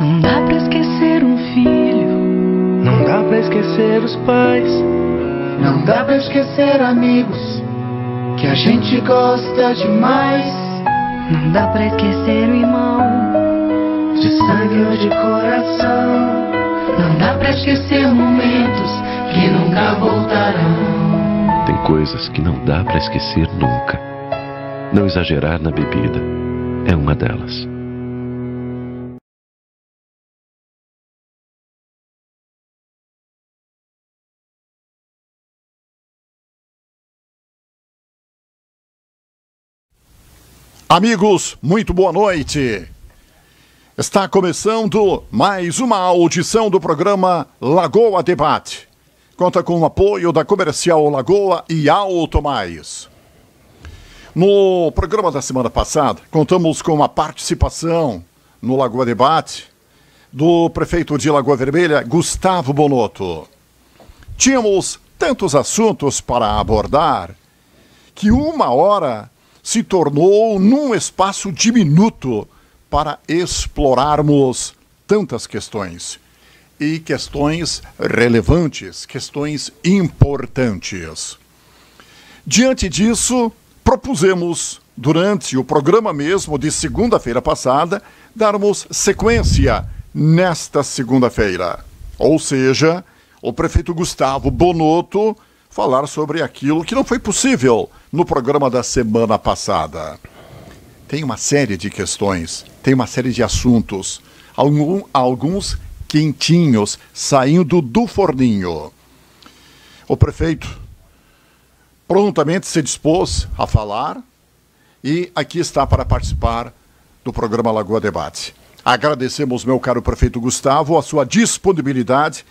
Não dá pra esquecer um filho. Não dá pra esquecer os pais. Não dá pra esquecer amigos que a gente gosta demais. Não dá pra esquecer o irmão. De sangue ou de coração. Não dá pra esquecer momentos que nunca voltarão. Tem coisas que não dá pra esquecer nunca. Não exagerar na bebida é uma delas. Amigos, muito boa noite. Está começando mais uma audição do programa Lagoa Debate. Conta com o apoio da Comercial Lagoa e Alto Mais. No programa da semana passada, contamos com a participação no Lagoa Debate do prefeito de Lagoa Vermelha, Gustavo Bonotto. Tínhamos tantos assuntos para abordar que uma hora se tornou num espaço diminuto para explorarmos tantas questões. E questões relevantes, questões importantes. Diante disso, propusemos, durante o programa mesmo de segunda-feira passada, darmos sequência nesta segunda-feira. Ou seja, o prefeito Gustavo Bonotto falar sobre aquilo que não foi possível no programa da semana passada. Tem uma série de questões, tem uma série de assuntos, algum, alguns quentinhos saindo do forninho. O prefeito prontamente se dispôs a falar e aqui está para participar do programa Lagoa Debate. Agradecemos, meu caro prefeito Gustavo, a sua disponibilidade,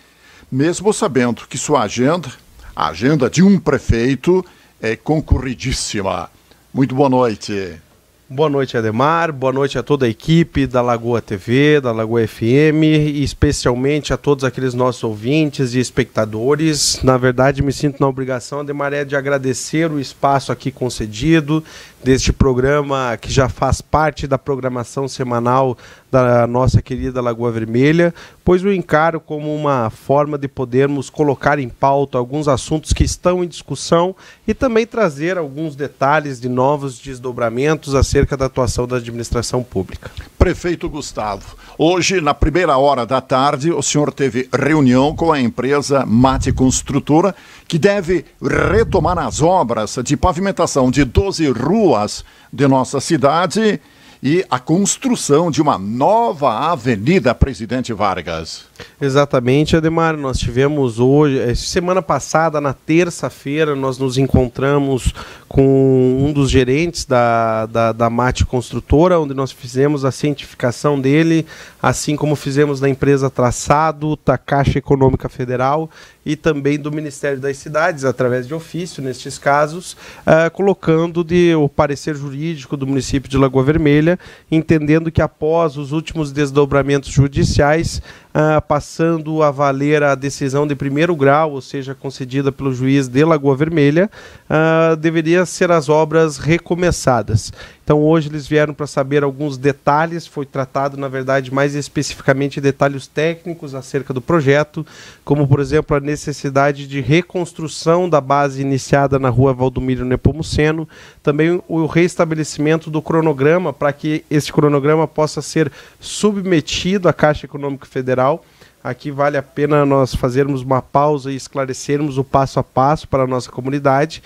mesmo sabendo que sua agenda, a agenda de um prefeito, é concorridíssima. Muito boa noite. Boa noite, Ademar. Boa noite a toda a equipe da Lagoa TV, da Lagoa FM e especialmente a todos aqueles nossos ouvintes e espectadores. Na verdade, me sinto na obrigação, Ademar, é de agradecer o espaço aqui concedido, deste programa que já faz parte da programação semanal da nossa querida Lagoa Vermelha, pois o encaro como uma forma de podermos colocar em pauta alguns assuntos que estão em discussão e também trazer alguns detalhes de novos desdobramentos acerca da atuação da administração pública. Prefeito Gustavo, hoje, na primeira hora da tarde, o senhor teve reunião com a empresa Mate Construtora, que deve retomar as obras de pavimentação de 12 ruas de nossa cidade e a construção de uma nova Avenida Presidente Vargas. Exatamente, Ademar. Nós tivemos hoje, eh, semana passada, na terça-feira, nós nos encontramos com um dos gerentes da, da, da Mate Construtora, onde nós fizemos a cientificação dele, assim como fizemos da empresa Traçado, da Caixa Econômica Federal e também do Ministério das Cidades, através de ofício, nestes casos, uh, colocando de, o parecer jurídico do município de Lagoa Vermelha, entendendo que após os últimos desdobramentos judiciais, uh, passando a valer a decisão de primeiro grau, ou seja, concedida pelo juiz de Lagoa Vermelha, uh, deveria ser as obras recomeçadas. Então hoje eles vieram para saber alguns detalhes, foi tratado na verdade mais especificamente detalhes técnicos acerca do projeto, como por exemplo a necessidade de reconstrução da base iniciada na rua Valdomiro Nepomuceno, também o restabelecimento do cronograma para que esse cronograma possa ser submetido à Caixa Econômica Federal. Aqui vale a pena nós fazermos uma pausa e esclarecermos o passo a passo para a nossa comunidade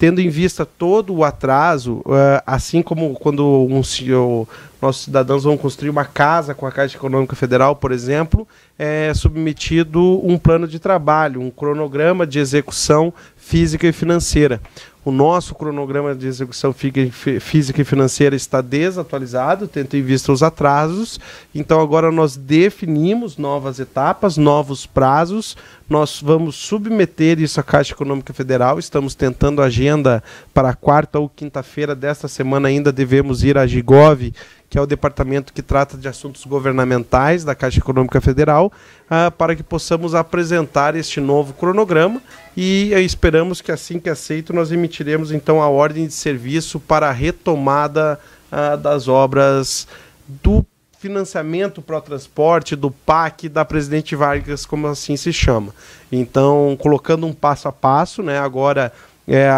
tendo em vista todo o atraso, uh, assim como quando um, o, nossos cidadãos vão construir uma casa com a Caixa Econômica Federal, por exemplo, é submetido um plano de trabalho, um cronograma de execução física e financeira. O nosso cronograma de execução física e financeira está desatualizado, tendo em vista os atrasos. Então, agora nós definimos novas etapas, novos prazos. Nós vamos submeter isso à Caixa Econômica Federal. Estamos tentando agenda para quarta ou quinta-feira desta semana. Ainda devemos ir à Gigov que é o departamento que trata de assuntos governamentais da Caixa Econômica Federal, uh, para que possamos apresentar este novo cronograma e uh, esperamos que assim que aceito nós emitiremos então a ordem de serviço para a retomada uh, das obras do financiamento para o transporte do PAC da Presidente Vargas, como assim se chama. Então, colocando um passo a passo, né? Agora é,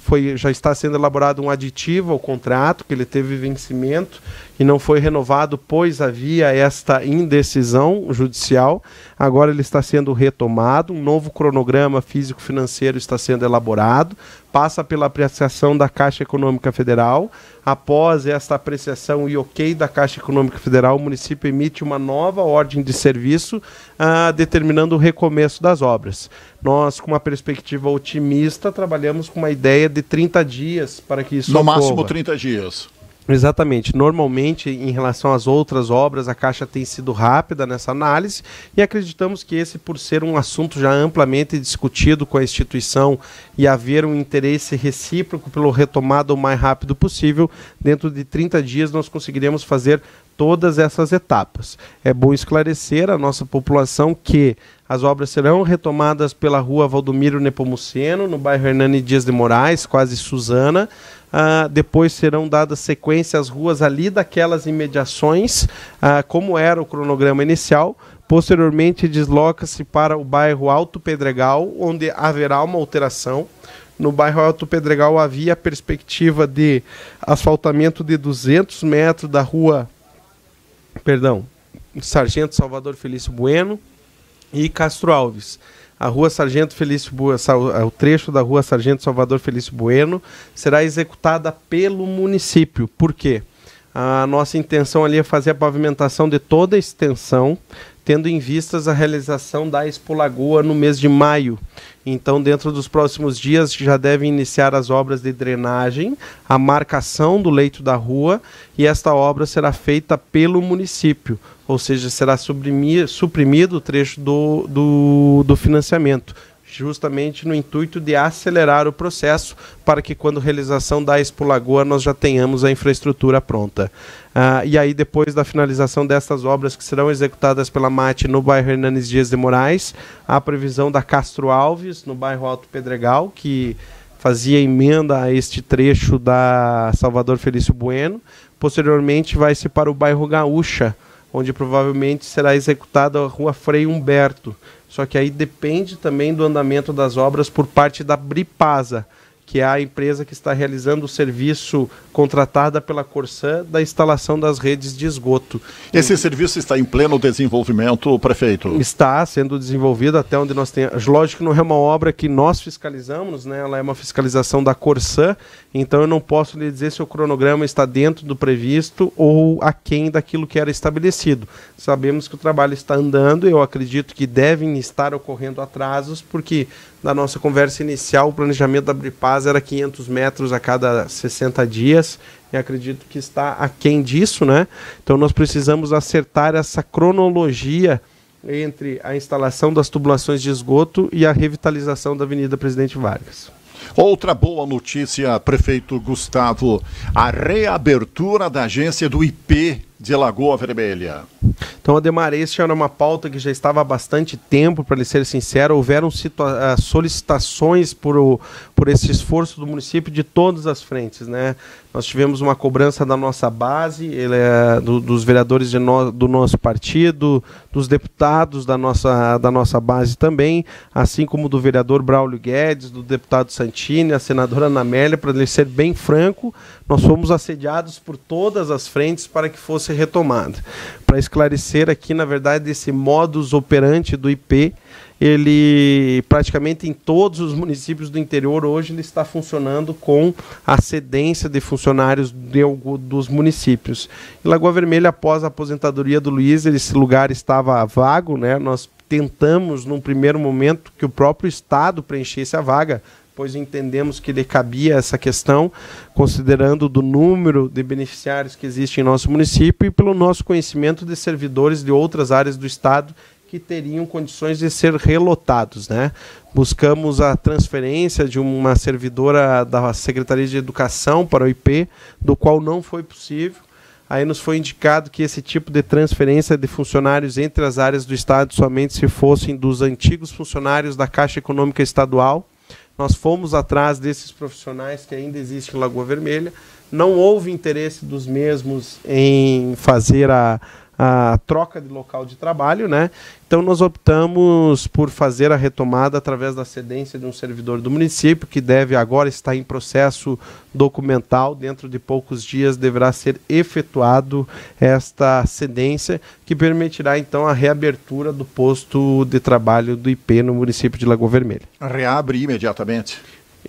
foi, já está sendo elaborado um aditivo ao contrato, que ele teve vencimento e não foi renovado, pois havia esta indecisão judicial. Agora ele está sendo retomado, um novo cronograma físico-financeiro está sendo elaborado, passa pela apreciação da Caixa Econômica Federal. Após esta apreciação e ok da Caixa Econômica Federal, o município emite uma nova ordem de serviço ah, determinando o recomeço das obras. Nós, com uma perspectiva otimista, trabalhamos com uma ideia de 30 dias para que isso No ocorra. máximo 30 dias. Exatamente. Normalmente, em relação às outras obras, a Caixa tem sido rápida nessa análise e acreditamos que esse, por ser um assunto já amplamente discutido com a instituição e haver um interesse recíproco pelo retomado o mais rápido possível, dentro de 30 dias nós conseguiremos fazer todas essas etapas. É bom esclarecer à nossa população que as obras serão retomadas pela rua Valdomiro Nepomuceno, no bairro Hernani Dias de Moraes, quase Suzana. Uh, depois serão dadas sequência às ruas ali daquelas imediações, uh, como era o cronograma inicial. Posteriormente, desloca-se para o bairro Alto Pedregal, onde haverá uma alteração. No bairro Alto Pedregal havia a perspectiva de asfaltamento de 200 metros da rua, perdão, Sargento Salvador Felício Bueno e Castro Alves a Rua Sargento Felício Bueno, o trecho da Rua Sargento Salvador Felício Bueno será executada pelo município. Por quê? A nossa intenção ali é fazer a pavimentação de toda a extensão, tendo em vistas a realização da Expo Lagoa no mês de maio. Então, dentro dos próximos dias, já devem iniciar as obras de drenagem, a marcação do leito da rua, e esta obra será feita pelo município ou seja, será suprimido o trecho do, do, do financiamento, justamente no intuito de acelerar o processo para que quando realização da Expo Lagoa nós já tenhamos a infraestrutura pronta. Uh, e aí depois da finalização dessas obras que serão executadas pela MAT no bairro Hernanes Dias de Moraes, a previsão da Castro Alves no bairro Alto Pedregal, que fazia emenda a este trecho da Salvador Felício Bueno. Posteriormente vai-se para o bairro Gaúcha, onde provavelmente será executada a rua Frei Humberto. Só que aí depende também do andamento das obras por parte da Bripasa, que é a empresa que está realizando o serviço contratada pela Corsã da instalação das redes de esgoto. Esse e... serviço está em pleno desenvolvimento, prefeito? Está sendo desenvolvido até onde nós temos. Lógico que não é uma obra que nós fiscalizamos, né? ela é uma fiscalização da Corsã, então eu não posso lhe dizer se o cronograma está dentro do previsto ou aquém daquilo que era estabelecido. Sabemos que o trabalho está andando, eu acredito que devem estar ocorrendo atrasos, porque da nossa conversa inicial, o planejamento da Bripaz era 500 metros a cada 60 dias, e acredito que está aquém disso, né? Então nós precisamos acertar essa cronologia entre a instalação das tubulações de esgoto e a revitalização da Avenida Presidente Vargas. Outra boa notícia, prefeito Gustavo, a reabertura da agência do IP de Lagoa Vermelha. Então, Ademar, este era uma pauta que já estava há bastante tempo, para lhe ser sincero. Houveram ah, solicitações por, o, por esse esforço do município de todas as frentes. Né? Nós tivemos uma cobrança da nossa base, ele é, do, dos vereadores no, do nosso partido, dos deputados da nossa, da nossa base também, assim como do vereador Braulio Guedes, do deputado Santini, a senadora Ana para lhe ser bem franco, nós fomos assediados por todas as frentes para que fosse retomada. Para esclarecer aqui, na verdade, esse modus operandi do IP, ele praticamente em todos os municípios do interior hoje ele está funcionando com a cedência de funcionários de, dos municípios. Em Lagoa Vermelha, após a aposentadoria do Luiz, esse lugar estava vago, né? Nós tentamos num primeiro momento que o próprio estado preenchesse a vaga, pois entendemos que lhe cabia essa questão, considerando do número de beneficiários que existe em nosso município e pelo nosso conhecimento de servidores de outras áreas do estado que teriam condições de ser relotados, né? Buscamos a transferência de uma servidora da Secretaria de Educação para o IP, do qual não foi possível. Aí nos foi indicado que esse tipo de transferência de funcionários entre as áreas do Estado somente se fossem dos antigos funcionários da Caixa Econômica Estadual. Nós fomos atrás desses profissionais que ainda existem em Lagoa Vermelha. Não houve interesse dos mesmos em fazer a, a troca de local de trabalho, né? Então nós optamos por fazer a retomada através da cedência de um servidor do município que deve agora estar em processo documental. Dentro de poucos dias deverá ser efetuado esta cedência que permitirá então a reabertura do posto de trabalho do IP no município de Lagoa Vermelha. Reabre imediatamente.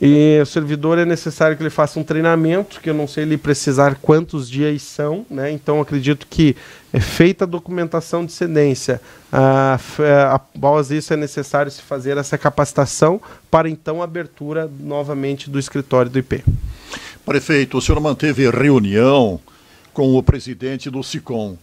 E o servidor é necessário que ele faça um treinamento, que eu não sei ele precisar quantos dias são, né? Então acredito que é feita a documentação de cedência. Ah, após isso é necessário se fazer essa capacitação para então a abertura novamente do escritório do IP. Prefeito, o senhor manteve reunião com o presidente do SICOM.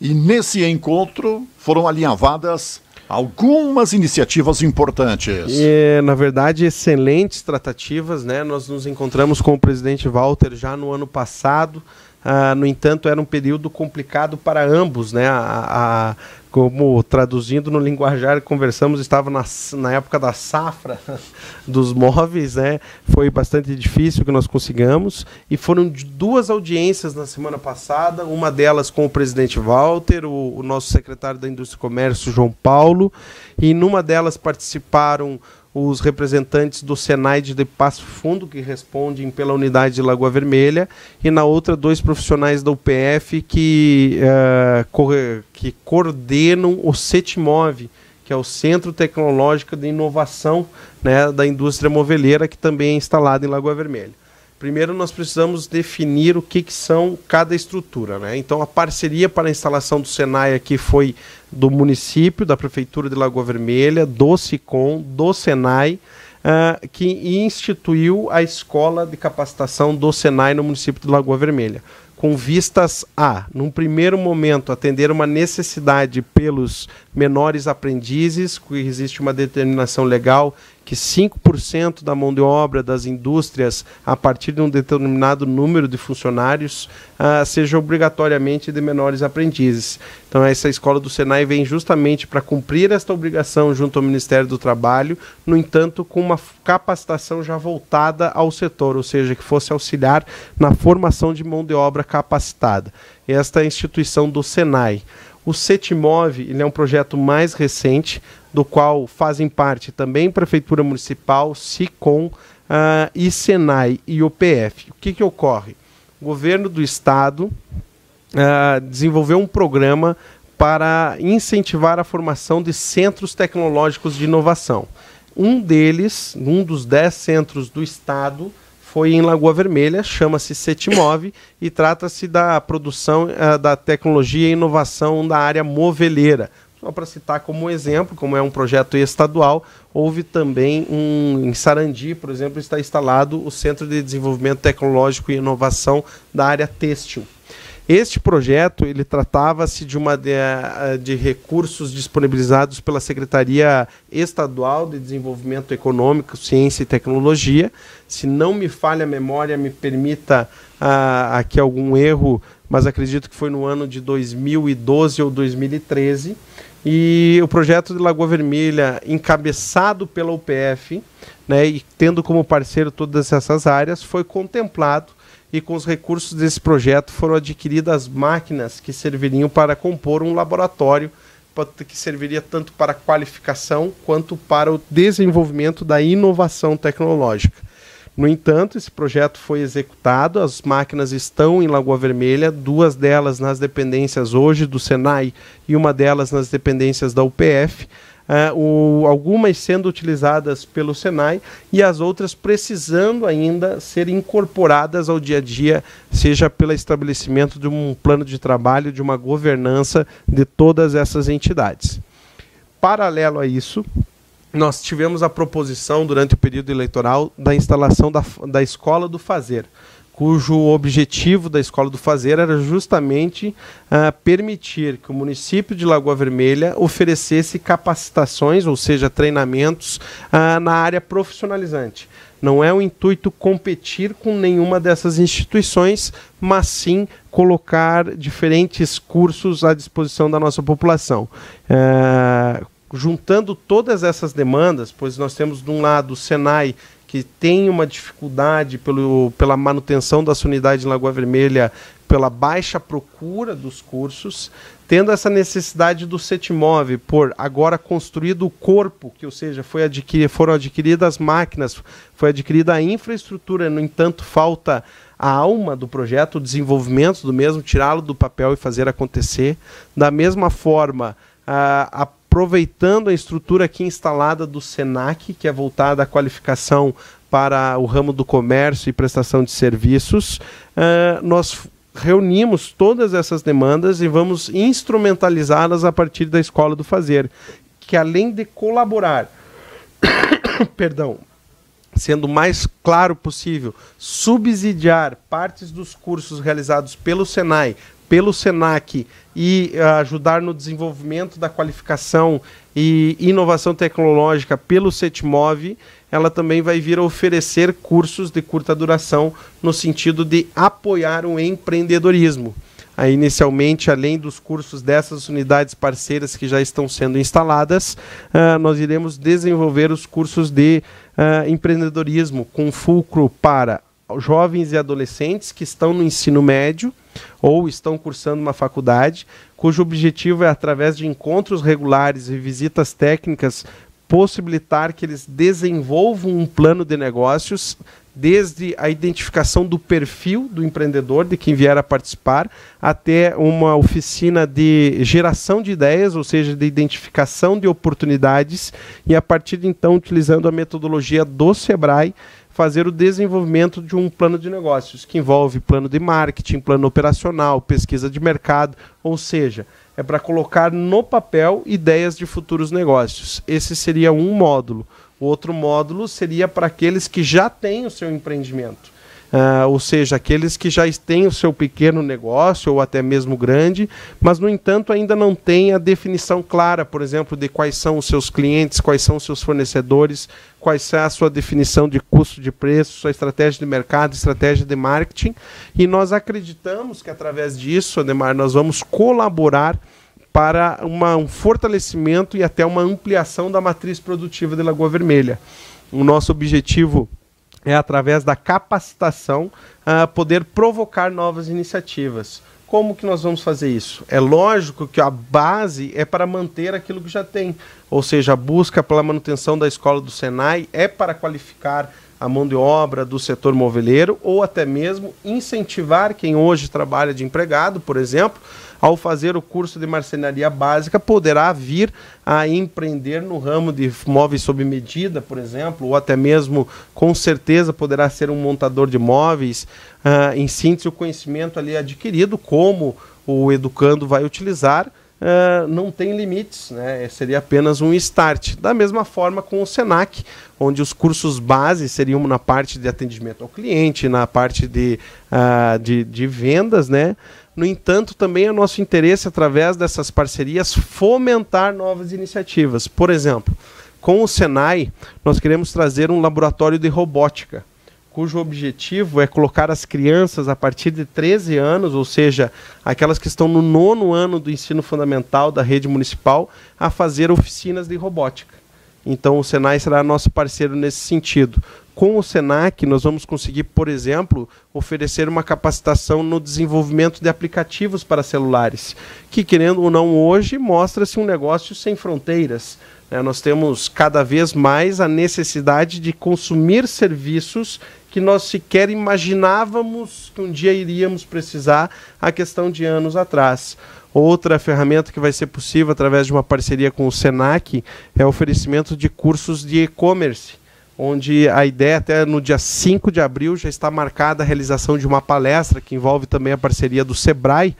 E nesse encontro foram alinhavadas algumas iniciativas importantes. E, na verdade, excelentes tratativas, né? Nós nos encontramos com o presidente Walter já no ano passado. Uh, no entanto, era um período complicado para ambos, né? A, a, como traduzindo no linguajar conversamos, estava na, na época da safra dos móveis, né? Foi bastante difícil que nós consigamos. E foram duas audiências na semana passada, uma delas com o presidente Walter, o, o nosso secretário da Indústria e Comércio, João Paulo, e numa delas participaram os representantes do Senai de Passo Fundo, que respondem pela unidade de Lagoa Vermelha, e na outra, dois profissionais da UPF que, uh, que coordenam o CETMOV, que é o Centro Tecnológico de Inovação né, da Indústria Moveleira, que também é instalado em Lagoa Vermelha. Primeiro, nós precisamos definir o que, que são cada estrutura. Né? Então, a parceria para a instalação do Senai aqui foi do município, da Prefeitura de Lagoa Vermelha, do SICOM, do Senai, uh, que instituiu a escola de capacitação do Senai no município de Lagoa Vermelha com vistas a, num primeiro momento, atender uma necessidade pelos menores aprendizes, que existe uma determinação legal que 5% da mão de obra das indústrias, a partir de um determinado número de funcionários, uh, seja obrigatoriamente de menores aprendizes. Então, essa escola do Senai vem justamente para cumprir esta obrigação junto ao Ministério do Trabalho, no entanto, com uma capacitação já voltada ao setor, ou seja, que fosse auxiliar na formação de mão de obra capacitada. Esta é a instituição do Senai. O CETIMOV ele é um projeto mais recente, do qual fazem parte também Prefeitura Municipal, SICOM, uh, e SENAI e o PF. O que, que ocorre? O governo do Estado uh, desenvolveu um programa para incentivar a formação de centros tecnológicos de inovação. Um deles, um dos dez centros do Estado, foi em Lagoa Vermelha, chama-se Setimove e trata-se da produção uh, da tecnologia e inovação da área moveleira. Só para citar como exemplo, como é um projeto estadual, houve também um em Sarandi, por exemplo, está instalado o Centro de Desenvolvimento Tecnológico e Inovação da área têxtil. Este projeto ele tratava-se de uma de, eh, de, recursos disponibilizados pela Secretaria Estadual de Desenvolvimento Econômico, Ciência e Tecnologia. Se não me falha a memória, me permita uh, aqui algum erro, mas acredito que foi no ano de 2012 ou 2013. E o projeto de Lagoa Vermelha, encabeçado pela UPF, né, e tendo como parceiro todas essas áreas, foi contemplado e com os recursos desse projeto foram adquiridas máquinas que serviriam para compor um laboratório que serviria tanto para a qualificação quanto para o desenvolvimento da inovação tecnológica. No entanto, esse projeto foi executado, as máquinas estão em Lagoa Vermelha, duas delas nas dependências hoje do Senai e uma delas nas dependências da UPF uh, o, algumas sendo utilizadas pelo Senai e as outras precisando ainda ser incorporadas ao dia a dia, seja pelo estabelecimento de um plano de trabalho, de uma governança de todas essas entidades. Paralelo a isso, nós tivemos a proposição durante o período eleitoral da instalação da, da Escola do Fazer cujo objetivo da Escola do Fazer era justamente uh, permitir que o município de Lagoa Vermelha oferecesse capacitações, ou seja, treinamentos uh, na área profissionalizante. Não é o intuito competir com nenhuma dessas instituições, mas sim colocar diferentes cursos à disposição da nossa população. Uh, juntando todas essas demandas, pois nós temos de um lado o Senai que tem uma dificuldade pelo, pela manutenção da sua unidade em Lagoa Vermelha pela baixa procura dos cursos, tendo essa necessidade do Setmove por agora construído o corpo, que ou seja, foi adquir, foram adquiridas máquinas, foi adquirida a infraestrutura, no entanto, falta a alma do projeto, o desenvolvimento do mesmo, tirá-lo do papel e fazer acontecer. Da mesma forma, aproveitando a estrutura aqui instalada do SENAC, que é voltada à qualificação para o ramo do comércio e prestação de serviços, uh, nós reunimos todas essas demandas e vamos instrumentalizá-las a partir da Escola do Fazer, que além de colaborar, perdão, sendo o mais claro possível, subsidiar partes dos cursos realizados pelo Senai, pelo Senac e uh, ajudar no desenvolvimento da qualificação e inovação tecnológica pelo Setmove, ela também vai vir a oferecer cursos de curta duração no sentido de apoiar o empreendedorismo. Aí, inicialmente, além dos cursos dessas unidades parceiras que já estão sendo instaladas, uh, nós iremos desenvolver os cursos de uh, empreendedorismo com fulcro para jovens e adolescentes que estão no ensino médio ou estão cursando uma faculdade, cujo objetivo é, através de encontros regulares e visitas técnicas, possibilitar que eles desenvolvam um plano de negócios desde a identificação do perfil do empreendedor, de quem vier a participar, até uma oficina de geração de ideias, ou seja, de identificação de oportunidades, e a partir de então, utilizando a metodologia do Sebrae, fazer o desenvolvimento de um plano de negócios, que envolve plano de marketing, plano operacional, pesquisa de mercado, ou seja, é para colocar no papel ideias de futuros negócios. Esse seria um módulo. O outro módulo seria para aqueles que já têm o seu empreendimento. Uh, ou seja, aqueles que já têm o seu pequeno negócio ou até mesmo grande, mas no entanto ainda não têm a definição clara, por exemplo, de quais são os seus clientes, quais são os seus fornecedores, quais é a sua definição de custo de preço, sua estratégia de mercado, estratégia de marketing. E nós acreditamos que através disso, Ademar, nós vamos colaborar para uma, um fortalecimento e até uma ampliação da matriz produtiva de Lagoa Vermelha. O nosso objetivo através da capacitação, uh, poder provocar novas iniciativas. Como que nós vamos fazer isso? É lógico que a base é para manter aquilo que já tem, ou seja, a busca pela manutenção da escola do Senai é para qualificar a mão de obra do setor moveleiro ou até mesmo incentivar quem hoje trabalha de empregado, por exemplo, ao fazer o curso de marcenaria básica, poderá vir a empreender no ramo de móveis sob medida, por exemplo, ou até mesmo, com certeza, poderá ser um montador de móveis. Uh, em síntese, o conhecimento ali adquirido, como o educando vai utilizar, Uh, não tem limites, né? seria apenas um start. Da mesma forma com o SENAC, onde os cursos base seriam na parte de atendimento ao cliente, na parte de, uh, de, de, vendas, né? No entanto, também é nosso interesse, através dessas parcerias, fomentar novas iniciativas. Por exemplo, com o Senai, nós queremos trazer um laboratório de robótica, cujo objetivo é colocar as crianças a partir de 13 anos, ou seja, aquelas que estão no nono ano do ensino fundamental da rede municipal, a fazer oficinas de robótica. Então, o Senai será nosso parceiro nesse sentido. Com o Senac, nós vamos conseguir, por exemplo, oferecer uma capacitação no desenvolvimento de aplicativos para celulares, que, querendo ou não, hoje mostra-se um negócio sem fronteiras. É, nós temos cada vez mais a necessidade de consumir serviços que nós sequer imaginávamos que um dia iríamos precisar, a questão de anos atrás. Outra ferramenta que vai ser possível através de uma parceria com o Senac é o oferecimento de cursos de e-commerce onde a ideia até no dia 5 de abril já está marcada a realização de uma palestra que envolve também a parceria do Sebrae,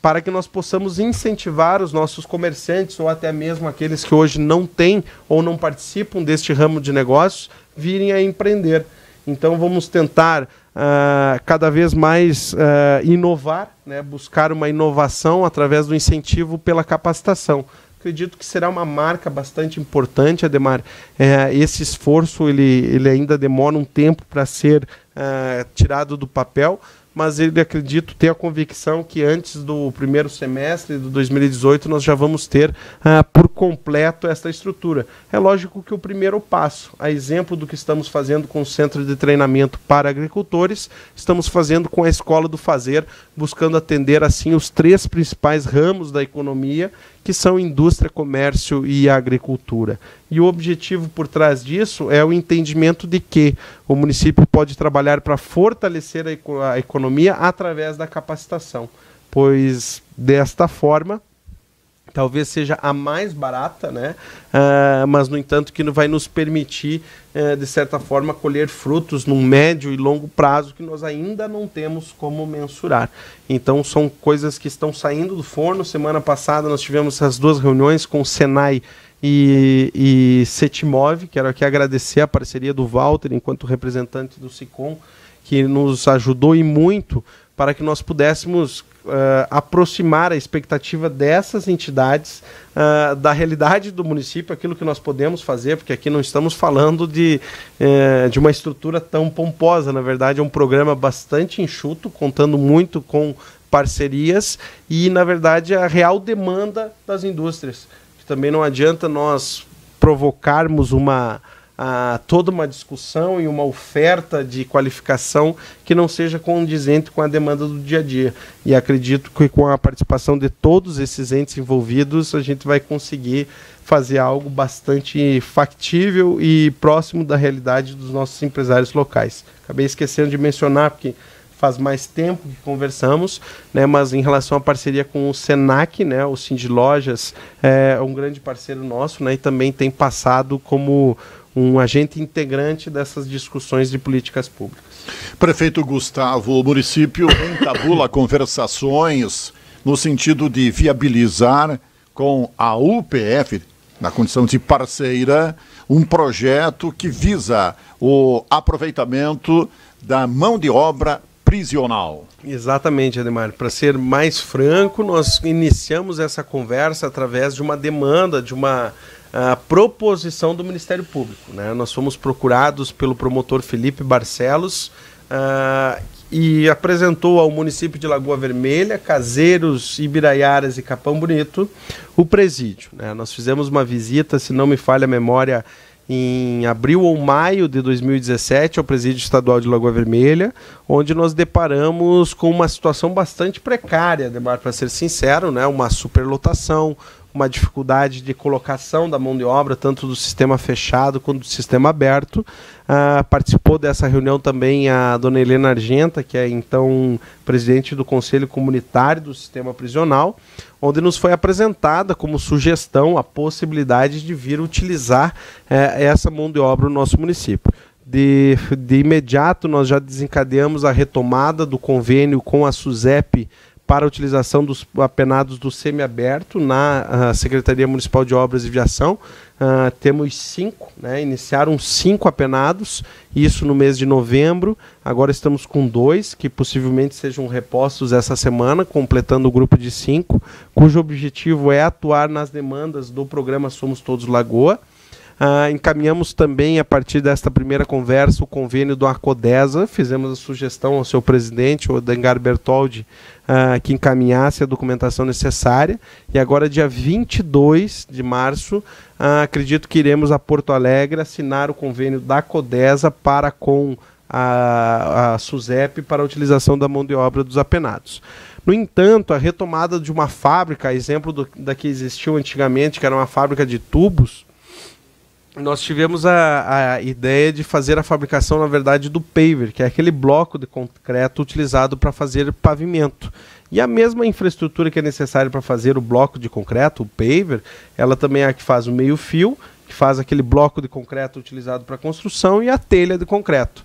para que nós possamos incentivar os nossos comerciantes ou até mesmo aqueles que hoje não têm ou não participam deste ramo de negócios virem a empreender. Então vamos tentar uh, cada vez mais uh, inovar, né, buscar uma inovação através do incentivo pela capacitação acredito que será uma marca bastante importante, Ademar. É, esse esforço ele, ele ainda demora um tempo para ser uh, tirado do papel, mas ele acredito ter a convicção que antes do primeiro semestre de 2018 nós já vamos ter uh, por completo esta estrutura. É lógico que o primeiro passo, a exemplo do que estamos fazendo com o Centro de Treinamento para Agricultores, estamos fazendo com a Escola do Fazer, buscando atender assim os três principais ramos da economia que são indústria, comércio e agricultura. E o objetivo por trás disso é o entendimento de que o município pode trabalhar para fortalecer a, a economia através da capacitação, pois desta forma talvez seja a mais barata, né? Uh, mas no entanto que vai nos permitir, uh, de certa forma, colher frutos num médio e longo prazo que nós ainda não temos como mensurar. Então são coisas que estão saindo do forno. Semana passada nós tivemos as duas reuniões com o Senai e, e Setimov. Quero aqui agradecer a parceria do Walter enquanto representante do SICOM, que nos ajudou e muito para que nós pudéssemos uh, aproximar a expectativa dessas entidades uh, da realidade do município, aquilo que nós podemos fazer, porque aqui não estamos falando de, uh, de uma estrutura tão pomposa, na verdade é um programa bastante enxuto, contando muito com parcerias e, na verdade, a real demanda das indústrias. Também não adianta nós provocarmos uma a toda uma discussão e uma oferta de qualificação que não seja condizente com a demanda do dia a dia. E acredito que com a participação de todos esses entes envolvidos, a gente vai conseguir fazer algo bastante factível e próximo da realidade dos nossos empresários locais. Acabei esquecendo de mencionar, porque faz mais tempo que conversamos, né, mas em relação à parceria com o Senac, né, o Cindy Lojas é um grande parceiro nosso né, e também tem passado como um agente integrante dessas discussões de políticas públicas. Prefeito Gustavo, o município entabula conversações no sentido de viabilizar com a UPF, na condição de parceira, um projeto que visa o aproveitamento da mão de obra prisional. Exatamente, Ademar. Para ser mais franco, nós iniciamos essa conversa através de uma demanda, de uma a proposição do Ministério Público. Né? Nós fomos procurados pelo promotor Felipe Barcelos uh, e apresentou ao município de Lagoa Vermelha, Caseiros, Ibiraiaras e Capão Bonito o presídio. Né? Nós fizemos uma visita, se não me falha a memória, em abril ou maio de 2017 ao Presídio Estadual de Lagoa Vermelha, onde nós deparamos com uma situação bastante precária, para ser sincero, né? uma superlotação, uma dificuldade de colocação da mão de obra, tanto do sistema fechado quanto do sistema aberto. Uh, participou dessa reunião também a dona Helena Argenta, que é então presidente do Conselho Comunitário do Sistema Prisional, onde nos foi apresentada como sugestão a possibilidade de vir utilizar uh, essa mão de obra no nosso município. De, de imediato, nós já desencadeamos a retomada do convênio com a SUSEP para a utilização dos apenados do semiaberto na uh, Secretaria Municipal de Obras e Viação. Uh, temos cinco, né, iniciaram cinco apenados, isso no mês de novembro. Agora estamos com dois, que possivelmente sejam repostos essa semana, completando o grupo de cinco, cujo objetivo é atuar nas demandas do programa Somos Todos Lagoa. Uh, encaminhamos também, a partir desta primeira conversa, o convênio do Arcodesa. Fizemos a sugestão ao seu presidente, o Dengar Bertoldi, uh, que encaminhasse a documentação necessária. E agora, dia 22 de março, uh, acredito que iremos a Porto Alegre assinar o convênio da Codesa para com a, a SUSEP para a utilização da mão de obra dos apenados. No entanto, a retomada de uma fábrica, exemplo do, da que existiu antigamente, que era uma fábrica de tubos, nós tivemos a, a ideia de fazer a fabricação, na verdade, do paver, que é aquele bloco de concreto utilizado para fazer pavimento. E a mesma infraestrutura que é necessária para fazer o bloco de concreto, o paver, ela também é a que faz o meio-fio, que faz aquele bloco de concreto utilizado para construção e a telha de concreto.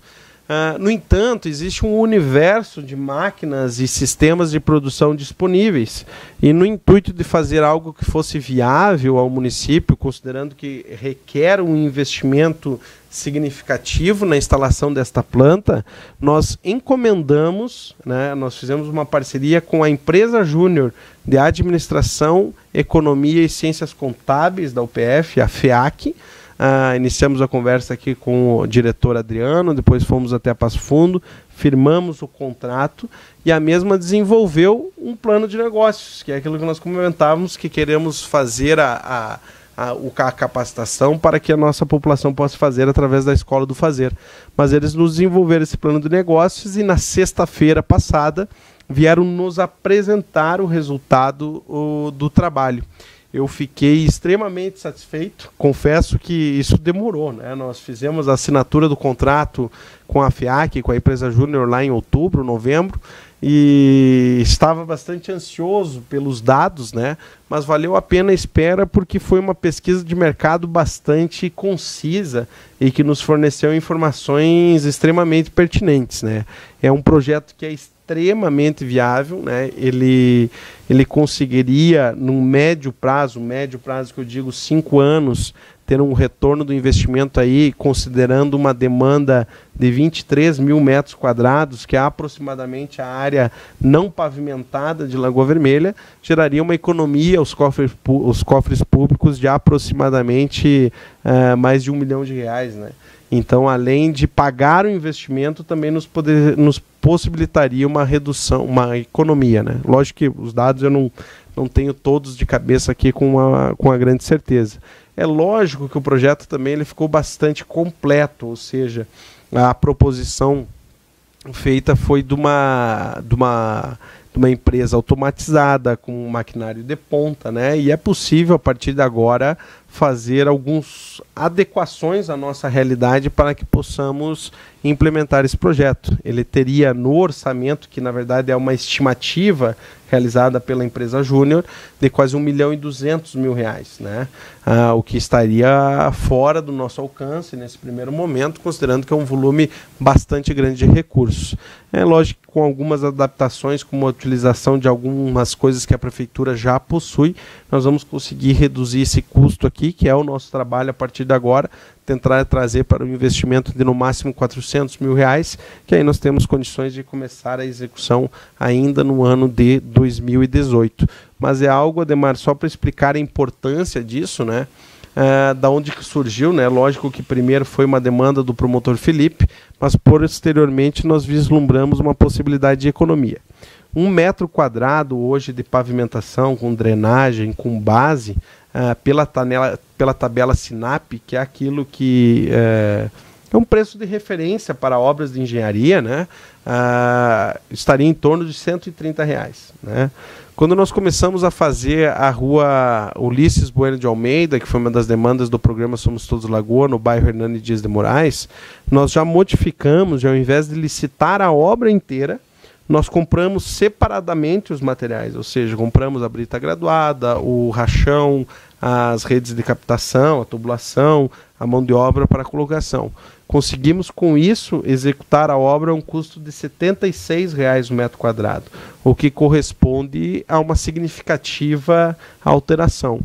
Uh, no entanto, existe um universo de máquinas e sistemas de produção disponíveis. E no intuito de fazer algo que fosse viável ao município, considerando que requer um investimento significativo na instalação desta planta, nós encomendamos, né, nós fizemos uma parceria com a empresa Júnior de Administração, Economia e Ciências Contábeis da UPF, a FEAC, Ah, iniciamos a conversa aqui com o diretor Adriano, depois fomos até Passo Fundo, firmamos o contrato e a mesma desenvolveu um plano de negócios, que é aquilo que nós comentávamos que queremos fazer a, a, a, a capacitação para que a nossa população possa fazer através da Escola do Fazer. Mas eles nos desenvolveram esse plano de negócios e na sexta-feira passada vieram nos apresentar o resultado o, do trabalho eu fiquei extremamente satisfeito. Confesso que isso demorou, né? Nós fizemos a assinatura do contrato com a FIAC, com a empresa Júnior lá em outubro, novembro, e estava bastante ansioso pelos dados, né? Mas valeu a pena a espera porque foi uma pesquisa de mercado bastante concisa e que nos forneceu informações extremamente pertinentes, né? É um projeto que é extremamente viável, né? Ele, ele conseguiria, num médio prazo, médio prazo que eu digo cinco anos, ter um retorno do investimento aí, considerando uma demanda de 23 mil metros quadrados, que é aproximadamente a área não pavimentada de Lagoa Vermelha, geraria uma economia aos cofres, os cofres públicos de aproximadamente uh, mais de um milhão de reais, né? Então, além de pagar o investimento, também nos, poder, nos possibilitaria uma redução, uma economia. Né? Lógico que os dados eu não, não tenho todos de cabeça aqui com uma, com uma grande certeza. É lógico que o projeto também ele ficou bastante completo, ou seja, a proposição feita foi de uma, de uma, de uma empresa automatizada, com maquinário de ponta, né? e é possível, a partir de agora, fazer algumas adequações à nossa realidade para que possamos implementar esse projeto. Ele teria no orçamento, que na verdade é uma estimativa realizada pela empresa Júnior, de quase 1 milhão e 200 mil reais, né? Ah, o que estaria fora do nosso alcance nesse primeiro momento, considerando que é um volume bastante grande de recursos. É lógico que com algumas adaptações, como a utilização de algumas coisas que a prefeitura já possui, nós vamos conseguir reduzir esse custo aqui, que é o nosso trabalho a partir de agora, tentar trazer para o investimento de no máximo 400 mil reais, que aí nós temos condições de começar a execução ainda no ano de 2018. Mas é algo, Ademar, só para explicar a importância disso, né? Uh, da onde que surgiu, né? Lógico que primeiro foi uma demanda do promotor Felipe, mas posteriormente nós vislumbramos uma possibilidade de economia. Um metro quadrado hoje de pavimentação com drenagem, com base, uh, pela, tanela, pela tabela SINAP, que é aquilo que uh, é um preço de referência para obras de engenharia, né? Uh, estaria em torno de 130 reais. Né? Quando nós começamos a fazer a rua Ulisses Bueno de Almeida, que foi uma das demandas do programa Somos Todos Lagoa, no bairro Hernani Dias de Moraes, nós já modificamos, já ao invés de licitar a obra inteira, nós compramos separadamente os materiais, ou seja, compramos a brita graduada, o rachão, as redes de captação, a tubulação, a mão de obra para colocação. Conseguimos com isso executar a obra a um custo de 76 reais o metro quadrado, o que corresponde a uma significativa alteração.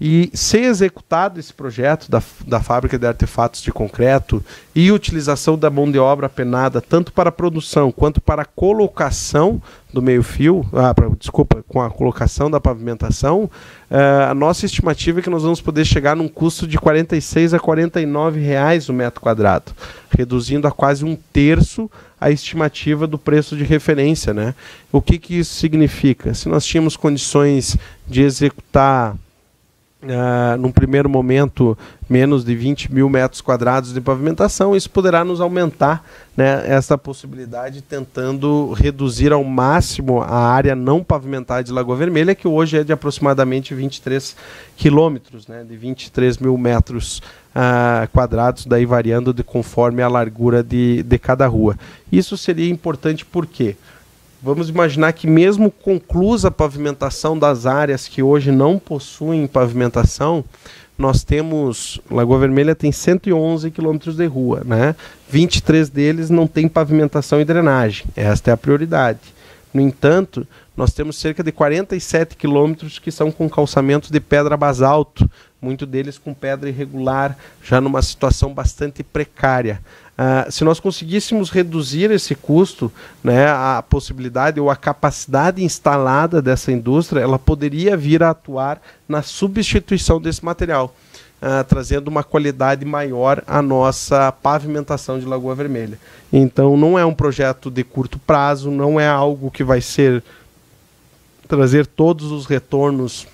E ser executado esse projeto da, da fábrica de artefatos de concreto e utilização da mão de obra penada, tanto para a produção quanto para a colocação do meio-fio, ah, pra, desculpa, com a colocação da pavimentação, eh, a nossa estimativa é que nós vamos poder chegar num custo de 46 a 49 reais o metro quadrado, reduzindo a quase um terço a estimativa do preço de referência. Né? O que, que isso significa? Se nós tínhamos condições de executar Uh, num primeiro momento, menos de 20 mil metros quadrados de pavimentação, isso poderá nos aumentar né, essa possibilidade, tentando reduzir ao máximo a área não pavimentada de Lagoa Vermelha, que hoje é de aproximadamente 23 quilômetros, né, de 23 mil metros uh, quadrados, daí variando de conforme a largura de, de cada rua. Isso seria importante por quê? Vamos imaginar que mesmo conclusa a pavimentação das áreas que hoje não possuem pavimentação, nós temos Lagoa Vermelha tem 111 quilômetros de rua, né? 23 deles não tem pavimentação e drenagem. Esta é a prioridade. No entanto, nós temos cerca de 47 quilômetros que são com calçamentos de pedra basalto, muito deles com pedra irregular, já numa situação bastante precária. Uh, se nós conseguíssemos reduzir esse custo, né, a possibilidade ou a capacidade instalada dessa indústria, ela poderia vir a atuar na substituição desse material, uh, trazendo uma qualidade maior à nossa pavimentação de Lagoa Vermelha. Então, não é um projeto de curto prazo, não é algo que vai ser trazer todos os retornos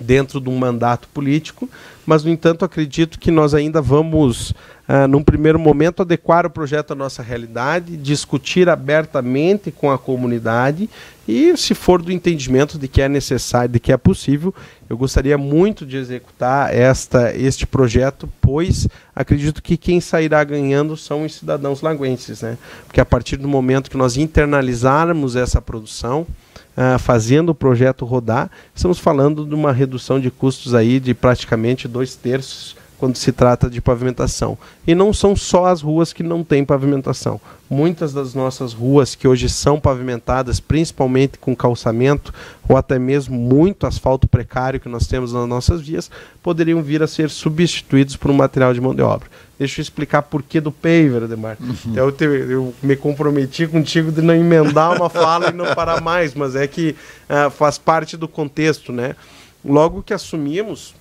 dentro de um mandato político, mas, no entanto, acredito que nós ainda vamos, uh, num primeiro momento, adequar o projeto à nossa realidade, discutir abertamente com a comunidade e, se for do entendimento de que é necessário, de que é possível, eu gostaria muito de executar esta, este projeto, pois acredito que quem sairá ganhando são os cidadãos laguenses, né? Porque a partir do momento que nós internalizarmos essa produção, uh, fazendo o projeto rodar, estamos falando de uma redução de custos aí de praticamente dois terços quando se trata de pavimentação. E não são só as ruas que não têm pavimentação. Muitas das nossas ruas que hoje são pavimentadas, principalmente com calçamento ou até mesmo muito asfalto precário que nós temos nas nossas vias, poderiam vir a ser substituídos por um material de mão de obra. Deixa eu explicar por que do paver, Ademar. Uhum. Eu, te, eu, me comprometi contigo de não emendar uma fala e não parar mais, mas é que uh, faz parte do contexto, né? Logo que assumimos,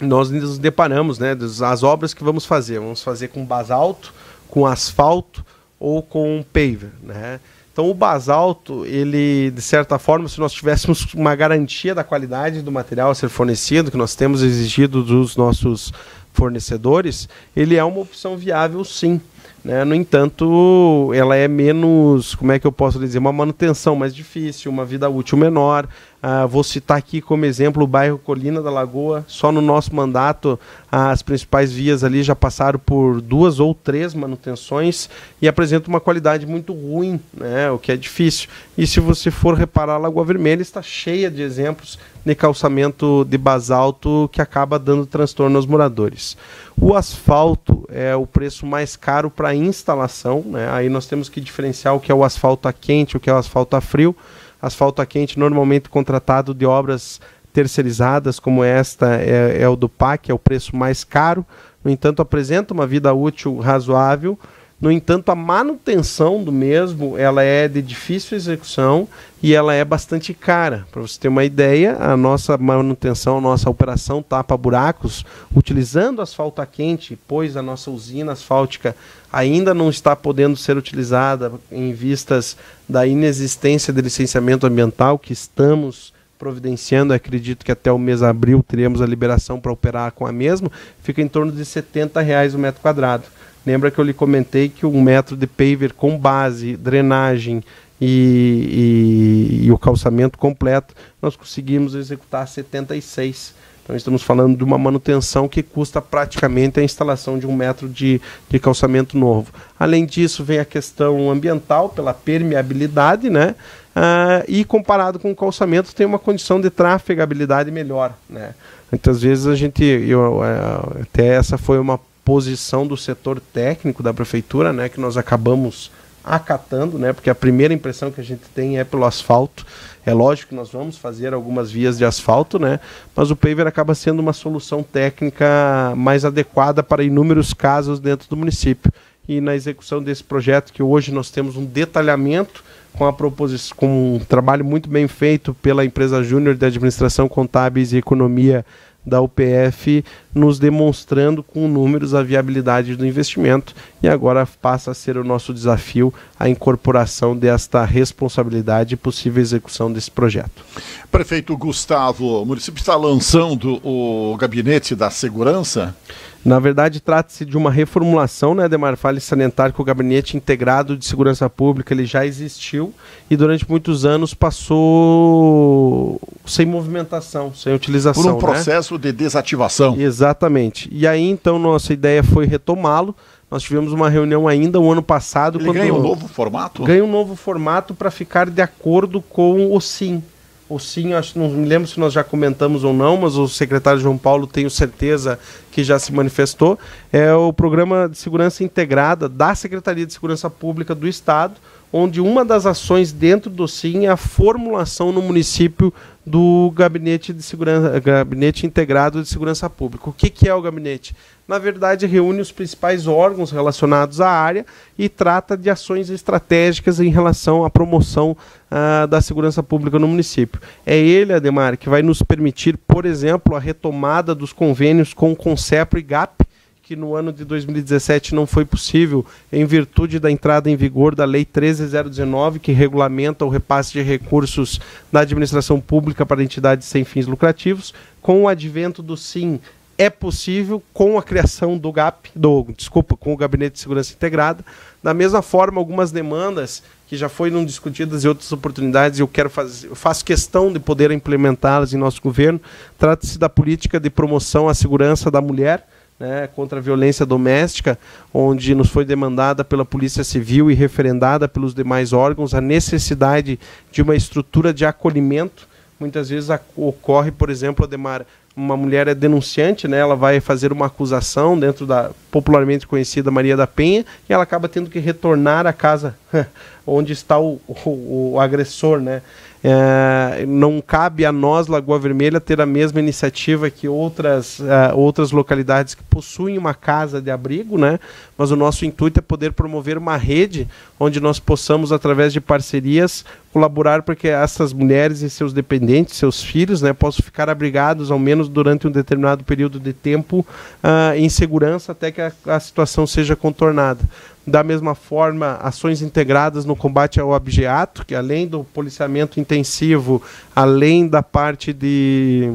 nós nos deparamos, né, as obras que vamos fazer. Vamos fazer com basalto, com asfalto ou com paver, né? Então o basalto, ele de certa forma, se nós tivéssemos uma garantia da qualidade do material a ser fornecido, que nós temos exigido dos nossos fornecedores, ele é uma opção viável sim. Né? No entanto, ela é menos, como é que eu posso dizer, uma manutenção mais difícil, uma vida útil menor. Uh, vou citar aqui como exemplo o bairro Colina da Lagoa. Só no nosso mandato, as principais vias ali já passaram por duas ou três manutenções e apresentam uma qualidade muito ruim, né? o que é difícil. E se você for reparar, a Lagoa Vermelha está cheia de exemplos de calçamento de basalto que acaba dando transtorno aos moradores. O asfalto é o preço mais caro para instalação, né? aí nós temos que diferenciar o que é o asfalto a quente o que é o asfalto a frio. Asfalto a quente normalmente contratado de obras terceirizadas, como esta é, é o do PAC, é o preço mais caro, no entanto apresenta uma vida útil razoável, no entanto, a manutenção do mesmo ela é de difícil execução e ela é bastante cara. Para você ter uma ideia, a nossa manutenção, a nossa operação tapa-buracos, utilizando asfalto quente, pois a nossa usina asfáltica ainda não está podendo ser utilizada em vistas da inexistência de licenciamento ambiental que estamos providenciando, acredito que até o mês de abril teremos a liberação para operar com a mesma, fica em torno de 70 reais o metro quadrado. Lembra que eu lhe comentei que um metro de paver com base, drenagem e, e, e o calçamento completo, nós conseguimos executar 76. Então estamos falando de uma manutenção que custa praticamente a instalação de um metro de, de calçamento novo. Além disso, vem a questão ambiental pela permeabilidade, né? Uh, e comparado com o calçamento tem uma condição de trafegabilidade melhor, né? Muitas vezes a gente, eu, uh, até essa foi uma posição do setor técnico da prefeitura, né, que nós acabamos acatando, né, porque a primeira impressão que a gente tem é pelo asfalto. É lógico que nós vamos fazer algumas vias de asfalto, né, mas o paver acaba sendo uma solução técnica mais adequada para inúmeros casos dentro do município. E na execução desse projeto, que hoje nós temos um detalhamento com a proposição, com um trabalho muito bem feito pela empresa Júnior de Administração Contábeis e Economia da UPF nos demonstrando com números a viabilidade do investimento. E agora passa a ser o nosso desafio a incorporação desta responsabilidade e possível execução desse projeto. Prefeito Gustavo, o município está lançando o gabinete da segurança? Na verdade, trata-se de uma reformulação, né, Demar? Fale salientar que o Gabinete Integrado de Segurança Pública ele já existiu e durante muitos anos passou sem movimentação, sem utilização. Por um né? processo né? de desativação. Exatamente. E aí, então, nossa ideia foi retomá-lo. Nós tivemos uma reunião ainda o ano passado. Ele ganha um novo formato? Ganha um novo formato para ficar de acordo com o SIM o sim, acho, não me lembro se nós já comentamos ou não, mas o secretário João Paulo tenho certeza que já se manifestou, é o programa de segurança integrada da Secretaria de Segurança Pública do Estado, onde uma das ações dentro do SIM é a formulação no município do gabinete de segurança, gabinete integrado de segurança pública. O que, que é o gabinete? Na verdade, reúne os principais órgãos relacionados à área e trata de ações estratégicas em relação à promoção uh, da segurança pública no município. É ele, Ademar, que vai nos permitir, por exemplo, a retomada dos convênios com o Concepro e GAP, que no ano de 2017 não foi possível, em virtude da entrada em vigor da Lei 13019, que regulamenta o repasse de recursos da administração pública para entidades sem fins lucrativos. Com o advento do SIM, é possível com a criação do GAP, do, desculpa, com o Gabinete de Segurança Integrada. Da mesma forma, algumas demandas que já foram discutidas em outras oportunidades, eu quero fazer, eu faço questão de poder implementá-las em nosso governo. Trata-se da política de promoção à segurança da mulher, né, contra a violência doméstica, onde nos foi demandada pela Polícia Civil e referendada pelos demais órgãos a necessidade de uma estrutura de acolhimento. Muitas vezes ocorre, por exemplo, Ademar, uma mulher é denunciante, né, ela vai fazer uma acusação dentro da popularmente conhecida Maria da Penha e ela acaba tendo que retornar à casa onde está o, o, o agressor, né? É, não cabe a nós, Lagoa Vermelha, ter a mesma iniciativa que outras, uh, outras localidades que possuem uma casa de abrigo, né? Mas o nosso intuito é poder promover uma rede onde nós possamos, através de parcerias, colaborar para que essas mulheres e seus dependentes, seus filhos, né, possam ficar abrigados, ao menos durante um determinado período de tempo, uh, em segurança, até que a, a situação seja contornada. Da mesma forma, ações integradas no combate ao abjeato, que além do policiamento intensivo, além da parte de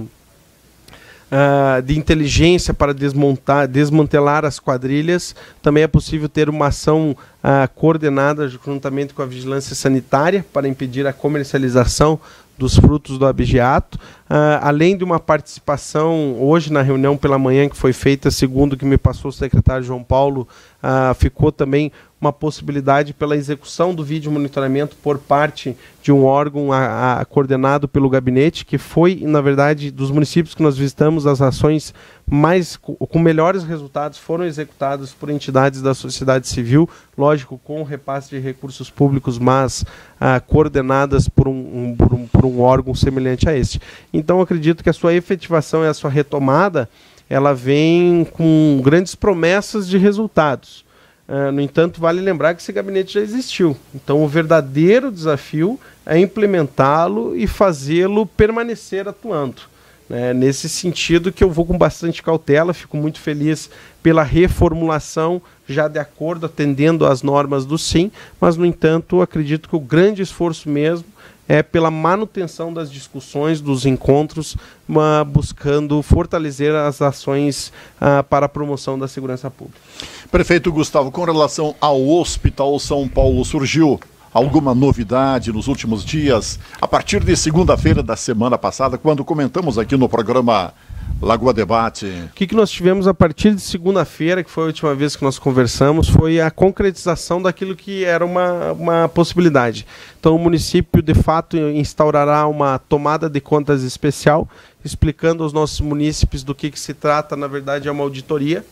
Uh, de inteligência para desmontar, desmantelar as quadrilhas. Também é possível ter uma ação uh, coordenada juntamente com a vigilância sanitária para impedir a comercialização dos frutos do abigeato, uh, além de uma participação hoje na reunião pela manhã que foi feita, segundo o que me passou o secretário João Paulo, uh, ficou também uma possibilidade pela execução do vídeo monitoramento por parte de um órgão a, a, coordenado pelo gabinete, que foi, na verdade, dos municípios que nós visitamos, as ações mais com melhores resultados foram executadas por entidades da sociedade civil, lógico, com repasse de recursos públicos, mas ah, coordenadas por um, um, por um, por um órgão semelhante a este. Então, acredito que a sua efetivação e a sua retomada ela vem com grandes promessas de resultados. Uh, no entanto, vale lembrar que esse gabinete já existiu. Então, o verdadeiro desafio é implementá-lo e fazê-lo permanecer atuando. É nesse sentido que eu vou com bastante cautela, fico muito feliz pela reformulação, já de acordo, atendendo às normas do SIM, mas, no entanto, acredito que o grande esforço mesmo é pela manutenção das discussões, dos encontros, buscando fortalecer as ações uh, para a promoção da segurança pública. Prefeito Gustavo, com relação ao Hospital São Paulo, surgiu alguma novidade nos últimos dias? A partir de segunda-feira da semana passada, quando comentamos aqui no programa Lagoa Debate. O que, que nós tivemos a partir de segunda-feira, que foi a última vez que nós conversamos, foi a concretização daquilo que era uma, uma possibilidade. Então, o município, de fato, instaurará uma tomada de contas especial, explicando aos nossos munícipes do que, que se trata, na verdade, é uma auditoria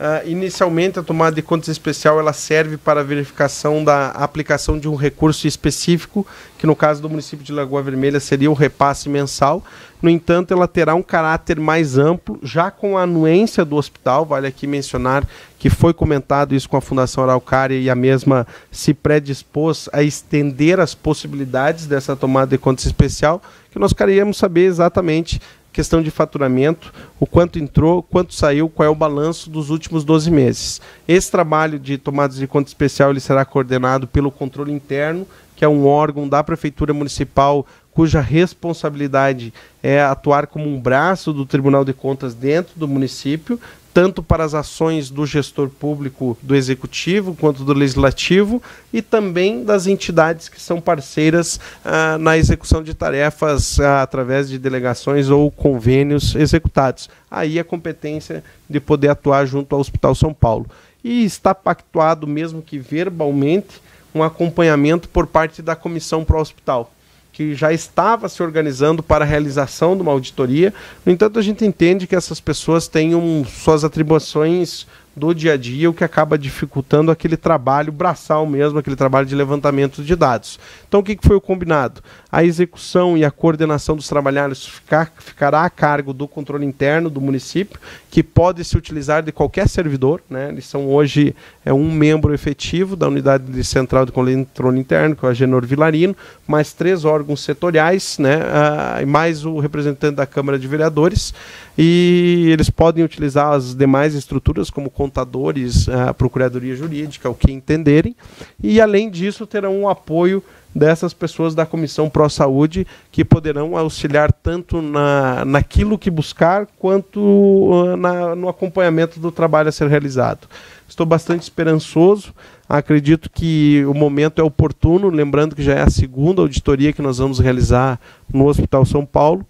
Uh, inicialmente, a tomada de contas especial ela serve para a verificação da aplicação de um recurso específico, que no caso do município de Lagoa Vermelha seria o repasse mensal. No entanto, ela terá um caráter mais amplo, já com a anuência do hospital. Vale aqui mencionar que foi comentado isso com a Fundação Araucária e a mesma se predispôs a estender as possibilidades dessa tomada de contas especial, que nós queríamos saber exatamente questão de faturamento, o quanto entrou, quanto saiu, qual é o balanço dos últimos 12 meses. Esse trabalho de tomadas de conta especial ele será coordenado pelo controle interno, que é um órgão da Prefeitura Municipal cuja responsabilidade é atuar como um braço do Tribunal de Contas dentro do município, tanto para as ações do gestor público, do executivo, quanto do legislativo, e também das entidades que são parceiras ah, na execução de tarefas ah, através de delegações ou convênios executados. Aí a competência de poder atuar junto ao Hospital São Paulo. E está pactuado, mesmo que verbalmente, um acompanhamento por parte da comissão para o hospital que já estava se organizando para a realização de uma auditoria. No entanto, a gente entende que essas pessoas têm suas atribuições do dia a dia, o que acaba dificultando aquele trabalho braçal mesmo, aquele trabalho de levantamento de dados. Então, o que, que foi o combinado? A execução e a coordenação dos trabalhadores ficar, ficará a cargo do controle interno do município, que pode se utilizar de qualquer servidor. Né? Eles são hoje é um membro efetivo da unidade de central de controle interno, que é o Agenor Vilarino, mais três órgãos setoriais, né? Uh, mais o representante da Câmara de Vereadores e eles podem utilizar as demais estruturas como contadores, a procuradoria jurídica, o que entenderem, e além disso terão o apoio dessas pessoas da Comissão Pró Saúde que poderão auxiliar tanto na, naquilo que buscar quanto uh, na, no acompanhamento do trabalho a ser realizado. Estou bastante esperançoso, acredito que o momento é oportuno, lembrando que já é a segunda auditoria que nós vamos realizar no Hospital São Paulo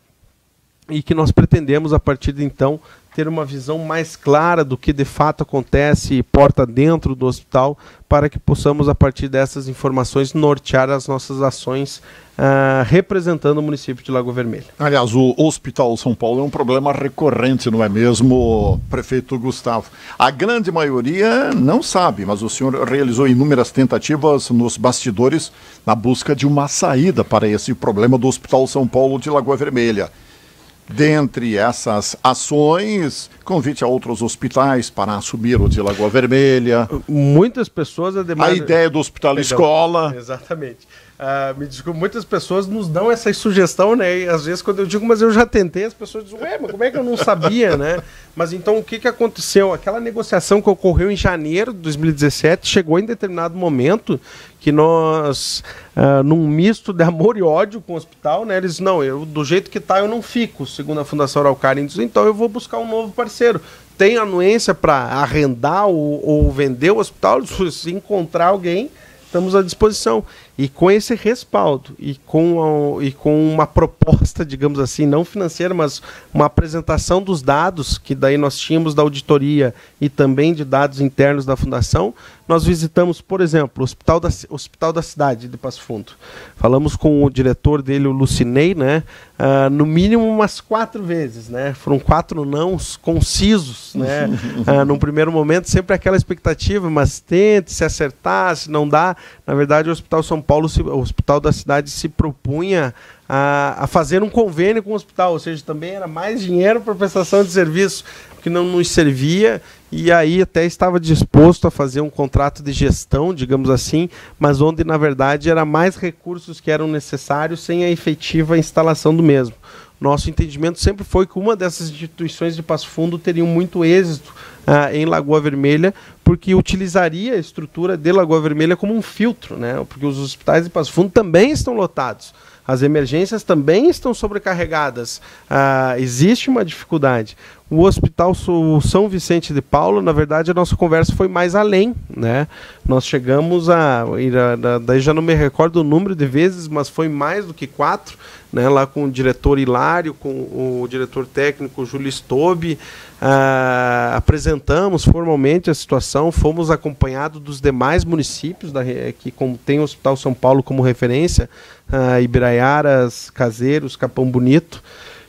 e que nós pretendemos, a partir de então, ter uma visão mais clara do que de fato acontece porta dentro do hospital, para que possamos, a partir dessas informações, nortear as nossas ações uh, representando o município de Lago Vermelho. Aliás, o Hospital São Paulo é um problema recorrente, não é mesmo, prefeito Gustavo? A grande maioria não sabe, mas o senhor realizou inúmeras tentativas nos bastidores na busca de uma saída para esse problema do Hospital São Paulo de Lagoa Vermelha. Dentre essas ações, convite a outros hospitais para assumir o de Lagoa Vermelha. Muitas pessoas... A, demanda... a ideia do hospital Perdão. escola. Exatamente. Uh, me desculpe, muitas pessoas nos dão essa sugestão, né? E às vezes quando eu digo, mas eu já tentei, as pessoas dizem, ué, mas como é que eu não sabia, né? Mas então o que, que aconteceu? Aquela negociação que ocorreu em janeiro de 2017 chegou em determinado momento que nós, uh, num misto de amor e ódio com o hospital, né? Eles, não, eu, do jeito que tá, eu não fico, segundo a Fundação Araucária. Então eu vou buscar um novo parceiro. Tem anuência para arrendar ou, ou vender o hospital? Se encontrar alguém, estamos à disposição. E com esse respaldo e com, a, e com uma proposta, digamos assim, não financeira, mas uma apresentação dos dados que daí nós tínhamos da auditoria e também de dados internos da fundação, nós visitamos, por exemplo, o Hospital da, Hospital da Cidade de Passo Fundo. Falamos com o diretor dele, o Lucinei, né? Uh, no mínimo umas quatro vezes, né? Foram quatro nãos concisos, né? uh, num primeiro momento, sempre aquela expectativa, mas tente se acertar, se não dá. Na verdade, o Hospital São Paulo, o Hospital da Cidade se propunha a, a, fazer um convênio com o hospital, ou seja, também era mais dinheiro para prestação de serviço que não nos servia e aí até estava disposto a fazer um contrato de gestão, digamos assim, mas onde na verdade era mais recursos que eram necessários sem a efetiva instalação do mesmo. Nosso entendimento sempre foi que uma dessas instituições de Passo Fundo teria muito êxito ah, em Lagoa Vermelha, porque utilizaria a estrutura de Lagoa Vermelha como um filtro, né? porque os hospitais de Passo Fundo também estão lotados. As emergências também estão sobrecarregadas. Ah, existe uma dificuldade. O Hospital São Vicente de Paulo, na verdade, a nossa conversa foi mais além, né? Nós chegamos a, daí já não me recordo o número de vezes, mas foi mais do que quatro, né? Lá com o diretor Hilário, com o diretor técnico Júlio Stobe, ah, apresentamos formalmente a situação, fomos acompanhados dos demais municípios da, que tem o Hospital São Paulo como referência, uh, Ibiraiaras, Caseiros, Capão Bonito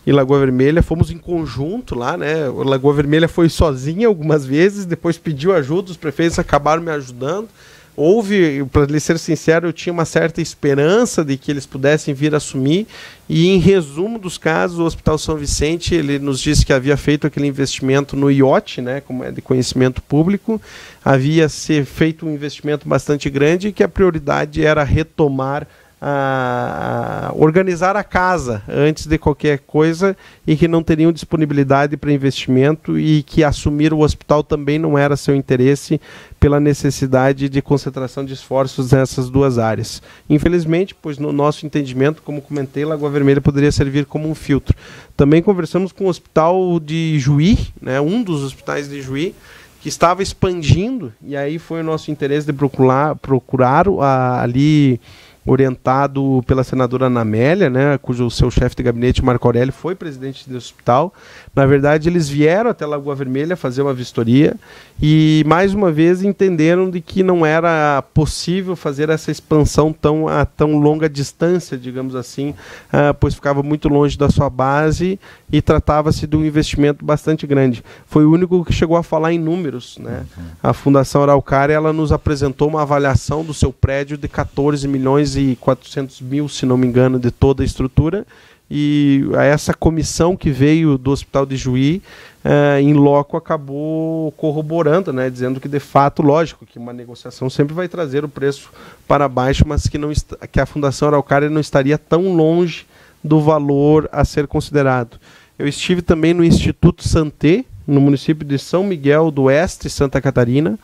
e Lagoa Vermelha. Fomos em conjunto lá, né? O Lagoa Vermelha foi sozinha algumas vezes, depois pediu ajuda, os prefeitos acabaram me ajudando. Houve, para lhe ser sincero, eu tinha uma certa esperança de que eles pudessem vir assumir. E em resumo dos casos, o Hospital São Vicente ele nos disse que havia feito aquele investimento no IOT, né, como é de conhecimento público, havia ser feito um investimento bastante grande e que a prioridade era retomar a, organizar a casa antes de qualquer coisa e que não teriam disponibilidade para investimento e que assumir o hospital também não era seu interesse pela necessidade de concentração de esforços nessas duas áreas. Infelizmente, pois no nosso entendimento, como comentei, Lagoa Vermelha poderia servir como um filtro. Também conversamos com o hospital de Juí, né, um dos hospitais de Juí, que estava expandindo, e aí foi o nosso interesse de procurar, procurar a, ali orientado pela senadora Anamélia, né, cujo seu chefe de gabinete, Marco Aurélio, foi presidente do hospital. Na verdade, eles vieram até Lagoa Vermelha fazer uma vistoria e, mais uma vez, entenderam de que não era possível fazer essa expansão tão, a tão longa distância, digamos assim, uh, pois ficava muito longe da sua base e tratava-se de um investimento bastante grande. Foi o único que chegou a falar em números. Né? Uhum. A Fundação Araucária ela nos apresentou uma avaliação do seu prédio de 14 milhões e 400 mil, se não me engano, de toda a estrutura. E essa comissão que veio do Hospital de Juí, uh, em loco, acabou corroborando, né, dizendo que, de fato, lógico, que uma negociação sempre vai trazer o preço para baixo, mas que, não que a Fundação Araucária não estaria tão longe do valor a ser considerado. Eu estive também no Instituto Santé, no município de São Miguel do Oeste, Santa Catarina,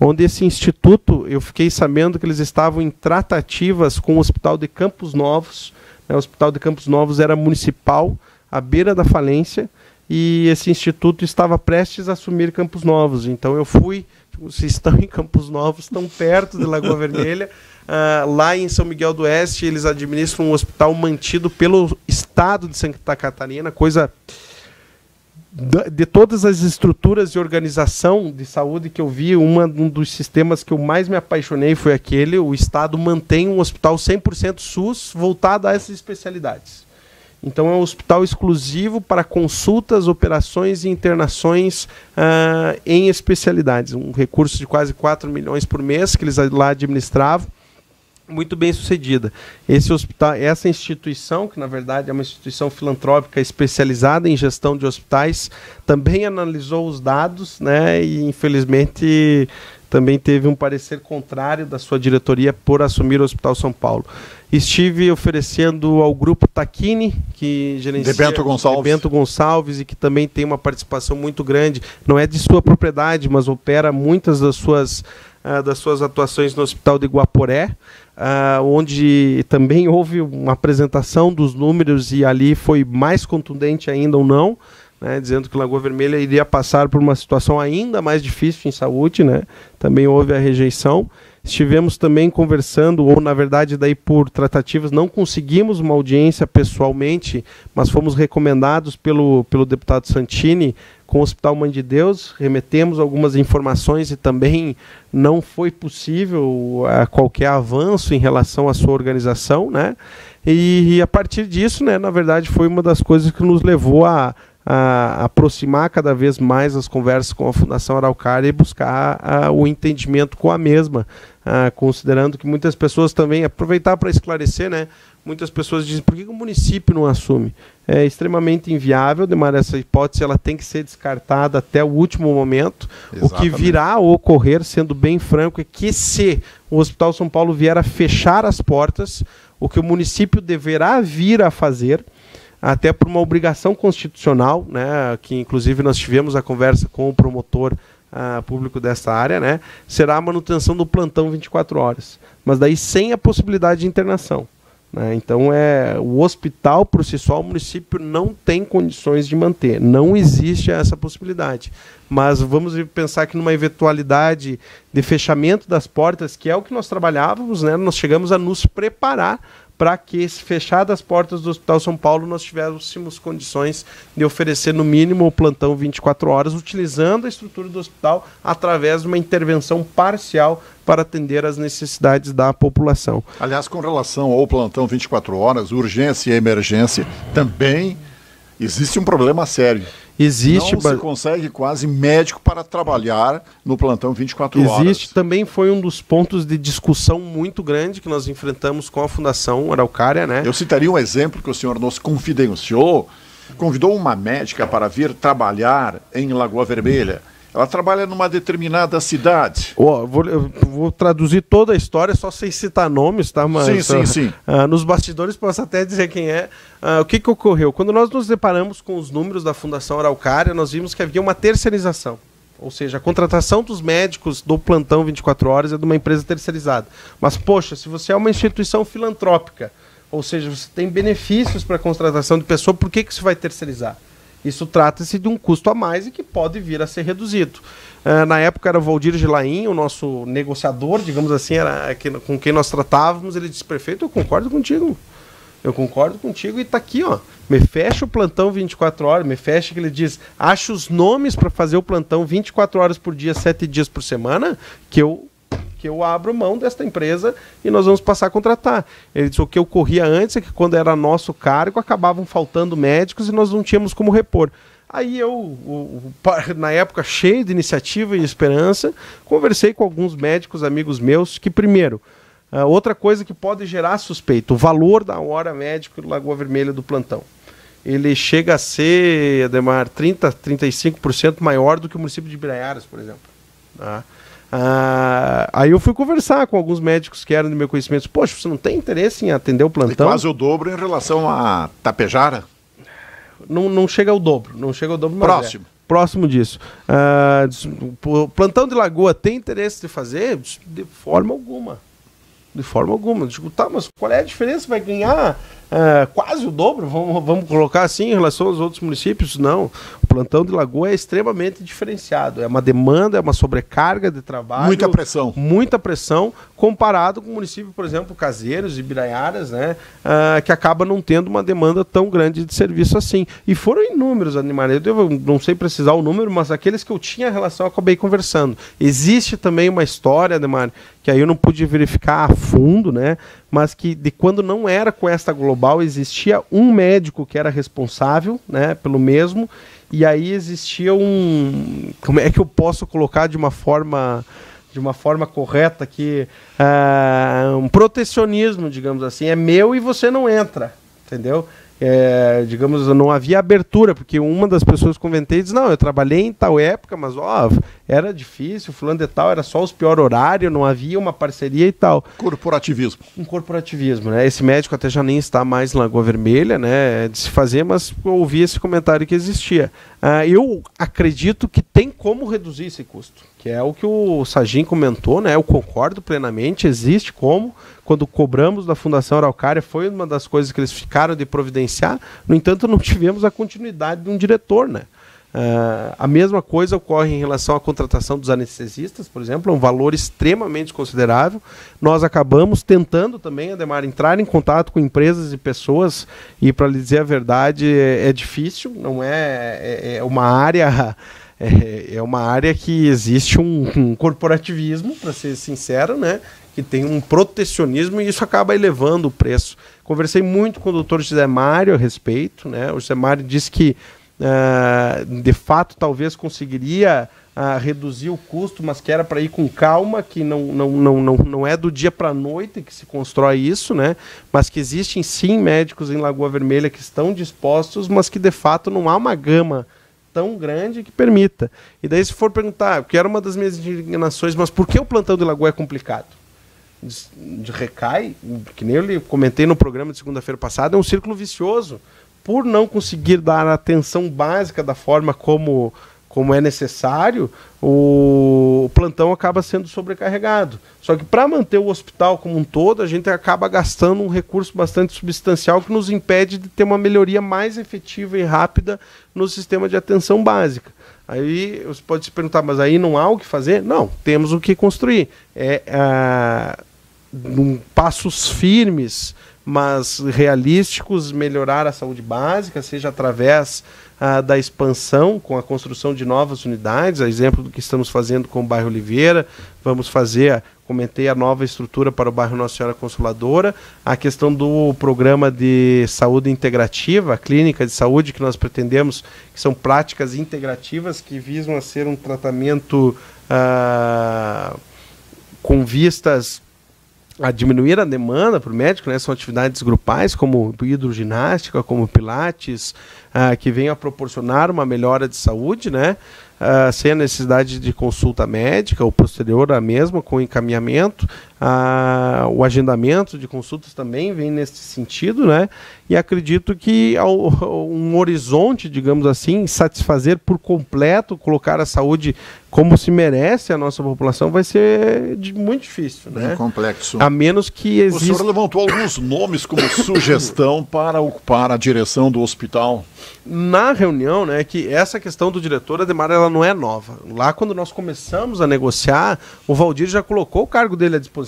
onde esse instituto, eu fiquei sabendo que eles estavam em tratativas com o Hospital de Campos Novos. Né, o Hospital de Campos Novos era municipal, à beira da falência, e esse instituto estava prestes a assumir Campos Novos. Então eu fui, vocês estão em Campos Novos, tão perto de Lagoa Vermelha. Uh, lá em São Miguel do Oeste, eles administram um hospital mantido pelo Estado de Santa Catarina, coisa de todas as estruturas de organização de saúde que eu vi, uma, um dos sistemas que eu mais me apaixonei foi aquele, o Estado mantém um hospital 100% SUS voltado a essas especialidades. Então é um hospital exclusivo para consultas, operações e internações uh, em especialidades. Um recurso de quase 4 milhões por mês que eles lá administravam muito bem sucedida. Esse hospital, essa instituição, que na verdade é uma instituição filantrópica especializada em gestão de hospitais, também analisou os dados, né, e infelizmente também teve um parecer contrário da sua diretoria por assumir o Hospital São Paulo. Estive oferecendo ao grupo Taquini, que gerencia Bento Gonçalves. Bento Gonçalves e que também tem uma participação muito grande, não é de sua propriedade, mas opera muitas das suas, uh, das suas atuações no Hospital de Guaporé uh, onde também houve uma apresentação dos números e ali foi mais contundente ainda ou não, né, dizendo que Lagoa Vermelha iria passar por uma situação ainda mais difícil em saúde, né? Também houve a rejeição. Estivemos também conversando, ou na verdade, daí por tratativas, não conseguimos uma audiência pessoalmente, mas fomos recomendados pelo, pelo deputado Santini com o Hospital Mãe de Deus, remetemos algumas informações e também não foi possível uh, qualquer avanço em relação à sua organização, né? E, e, a partir disso, né, na verdade, foi uma das coisas que nos levou a, a aproximar cada vez mais as conversas com a Fundação Araucária e buscar o entendimento com a mesma, uh, considerando que muitas pessoas também, aproveitar para esclarecer, né, muitas pessoas dizem, por que o município não assume? É extremamente inviável, demais essa hipótese ela tem que ser descartada até o último momento. Exatamente. O que virá a ocorrer, sendo bem franco, é que se o Hospital São Paulo vier a fechar as portas, o que o município deverá vir a fazer até por uma obrigação constitucional, né, que inclusive nós tivemos a conversa com o promotor uh, público dessa área, né, será a manutenção do plantão 24 horas, mas daí sem a possibilidade de internação. Né? Então é o hospital por si só o município não tem condições de manter, não existe essa possibilidade. Mas vamos pensar que numa eventualidade de fechamento das portas, que é o que nós trabalhávamos, né? nós chegamos a nos preparar para que, fechadas as portas do Hospital São Paulo, nós tivéssemos condições de oferecer no mínimo o plantão 24 horas, utilizando a estrutura do hospital através de uma intervenção parcial para atender às necessidades da população. Aliás, com relação ao plantão 24 horas, urgência e emergência, também existe um problema sério. Existe. Não se consegue quase médico para trabalhar no plantão 24 Existe, horas. Existe. Também foi um dos pontos de discussão muito grande que nós enfrentamos com a Fundação Araucária, né? Eu citaria um exemplo que o senhor nos confidenciou. Convidou uma médica para vir trabalhar em Lagoa Vermelha. Ela trabalha numa determinada cidade. Oh, vou, vou, traduzir toda a história, só sem citar nomes, tá? Mas, sim, sim, uh, sim. Uh, nos bastidores posso até dizer quem é. Uh, o que, que ocorreu? Quando nós nos deparamos com os números da Fundação Araucária, nós vimos que havia uma terceirização. Ou seja, a contratação dos médicos do plantão 24 horas é de uma empresa terceirizada. Mas, poxa, se você é uma instituição filantrópica, ou seja, você tem benefícios para a contratação de pessoa, por que, que você vai terceirizar? Isso trata-se de um custo a mais e que pode vir a ser reduzido. Uh, na época era o Valdir Gilain, o nosso negociador, digamos assim, era com quem nós tratávamos. Ele disse: perfeito, eu concordo contigo. Eu concordo contigo e está aqui, ó. Me fecha o plantão 24 horas, me fecha que ele diz, acha os nomes para fazer o plantão 24 horas por dia, 7 dias por semana, que eu que eu abro mão desta empresa e nós vamos passar a contratar. Ele disse, o que ocorria antes é que quando era nosso cargo, acabavam faltando médicos e nós não tínhamos como repor. Aí eu, na época cheio de iniciativa e esperança, conversei com alguns médicos amigos meus que, primeiro, Uh, outra coisa que pode gerar suspeito, o valor da hora médica do Lagoa Vermelha do plantão. Ele chega a ser, Ademar, 30, 35% maior do que o município de Ibiraiaras, por exemplo. Tá? Aí eu fui conversar com alguns médicos que eram do meu conhecimento. Poxa, você não tem interesse em atender o plantão? Quase o dobro em relação a Tapejara? Não, não chega ao dobro, não chega ao dobro. Próximo. É próximo disso. O plantão de Lagoa tem interesse de fazer? De forma alguma. De forma alguma. Digo, tá, mas qual é a diferença? Vai ganhar uh, quase o dobro, vamos, vamos colocar assim, em relação aos outros municípios? Não. O plantão de Lagoa é extremamente diferenciado. É uma demanda, é uma sobrecarga de trabalho. Muita pressão. Muita pressão, comparado com o município, por exemplo, Caseiros e Biraiaras, né? Uh, que acaba não tendo uma demanda tão grande de serviço assim. E foram inúmeros animais. Eu não sei precisar o número, mas aqueles que eu tinha relação, eu acabei conversando. Existe também uma história, Ademar, que aí eu não pude verificar a fundo, né? Mas que de quando não era com esta global, existia um médico que era responsável, né, pelo mesmo, e aí existia um. Como é que eu posso colocar de uma forma de uma forma correta que uh, um protecionismo, digamos assim, é meu e você não entra, entendeu? É, digamos, não havia abertura, porque uma das pessoas que comentei diz, não, eu trabalhei em tal época, mas ó, era difícil, fulano de tal, era só os pior horário, não havia uma parceria e tal. Corporativismo. Um corporativismo, né? Esse médico até já nem está mais em Lagoa Vermelha, né? De se fazer, mas ouvi esse comentário que existia. Uh, eu acredito que tem como reduzir esse custo, que é o que o Sagim comentou, né? Eu concordo plenamente, existe como quando cobramos da Fundação Araucária, foi uma das coisas que eles ficaram de providenciar. No entanto, não tivemos a continuidade de um diretor, né? Uh, a mesma coisa ocorre em relação à contratação dos anestesistas, por exemplo, é um valor extremamente considerável. Nós acabamos tentando também, Ademar, entrar em contato com empresas e pessoas, e para lhe dizer a verdade, é, é difícil, não é, é, é uma área. É, é, uma área que existe um, um corporativismo, para ser sincero, né? que tem um protecionismo e isso acaba elevando o preço. Conversei muito com o doutor José Mário a respeito, né? O José Mário disse que de fato talvez conseguiria uh, reduzir o custo, mas que era para ir com calma, que não, não, não, não, não é do dia para a noite que se constrói isso, né? Mas que existem sim médicos em Lagoa Vermelha que estão dispostos, mas que de fato não há uma gama tão grande que permita. E daí se for perguntar, que era uma das minhas indignações, mas por que o plantão de Lagoa é complicado? de recai, que nem eu comentei no programa de segunda-feira passada, é um círculo vicioso. Por não conseguir dar atenção básica da forma como, como é necessário, o, plantão acaba sendo sobrecarregado. Só que para manter o hospital como um todo, a gente acaba gastando um recurso bastante substancial que nos impede de ter uma melhoria mais efetiva e rápida no sistema de atenção básica. Aí você pode se perguntar, mas aí não há o que fazer? Não, temos o que construir. É, uh, um, passos firmes, mas realísticos, melhorar a saúde básica, seja através uh, da expansão com a construção de novas unidades, a exemplo do que estamos fazendo com o bairro Oliveira, vamos fazer, comentei a nova estrutura para o bairro Nossa Senhora Consoladora, a questão do programa de saúde integrativa, a clínica de saúde que nós pretendemos, que são práticas integrativas que visam a ser um tratamento uh, com vistas a diminuir a demanda para o médico, né? São atividades grupais, como hidroginástica, como pilates, uh, que vêm a proporcionar uma melhora de saúde, né? Uh, sem a necessidade de consulta médica ou posterior à mesma, com encaminhamento. Ah, o agendamento de consultas também vem nesse sentido, né? E acredito que ao, um horizonte, digamos assim, satisfazer por completo, colocar a saúde como se merece a nossa população, vai ser de, muito difícil, Bem né? complexo. A menos que O exista. senhor levantou alguns nomes como sugestão para ocupar a direção do hospital. na reunião, né, que essa questão do diretor, Ademar, ela não é nova. Lá quando nós começamos a negociar, o Valdir já colocou o cargo dele à disposição.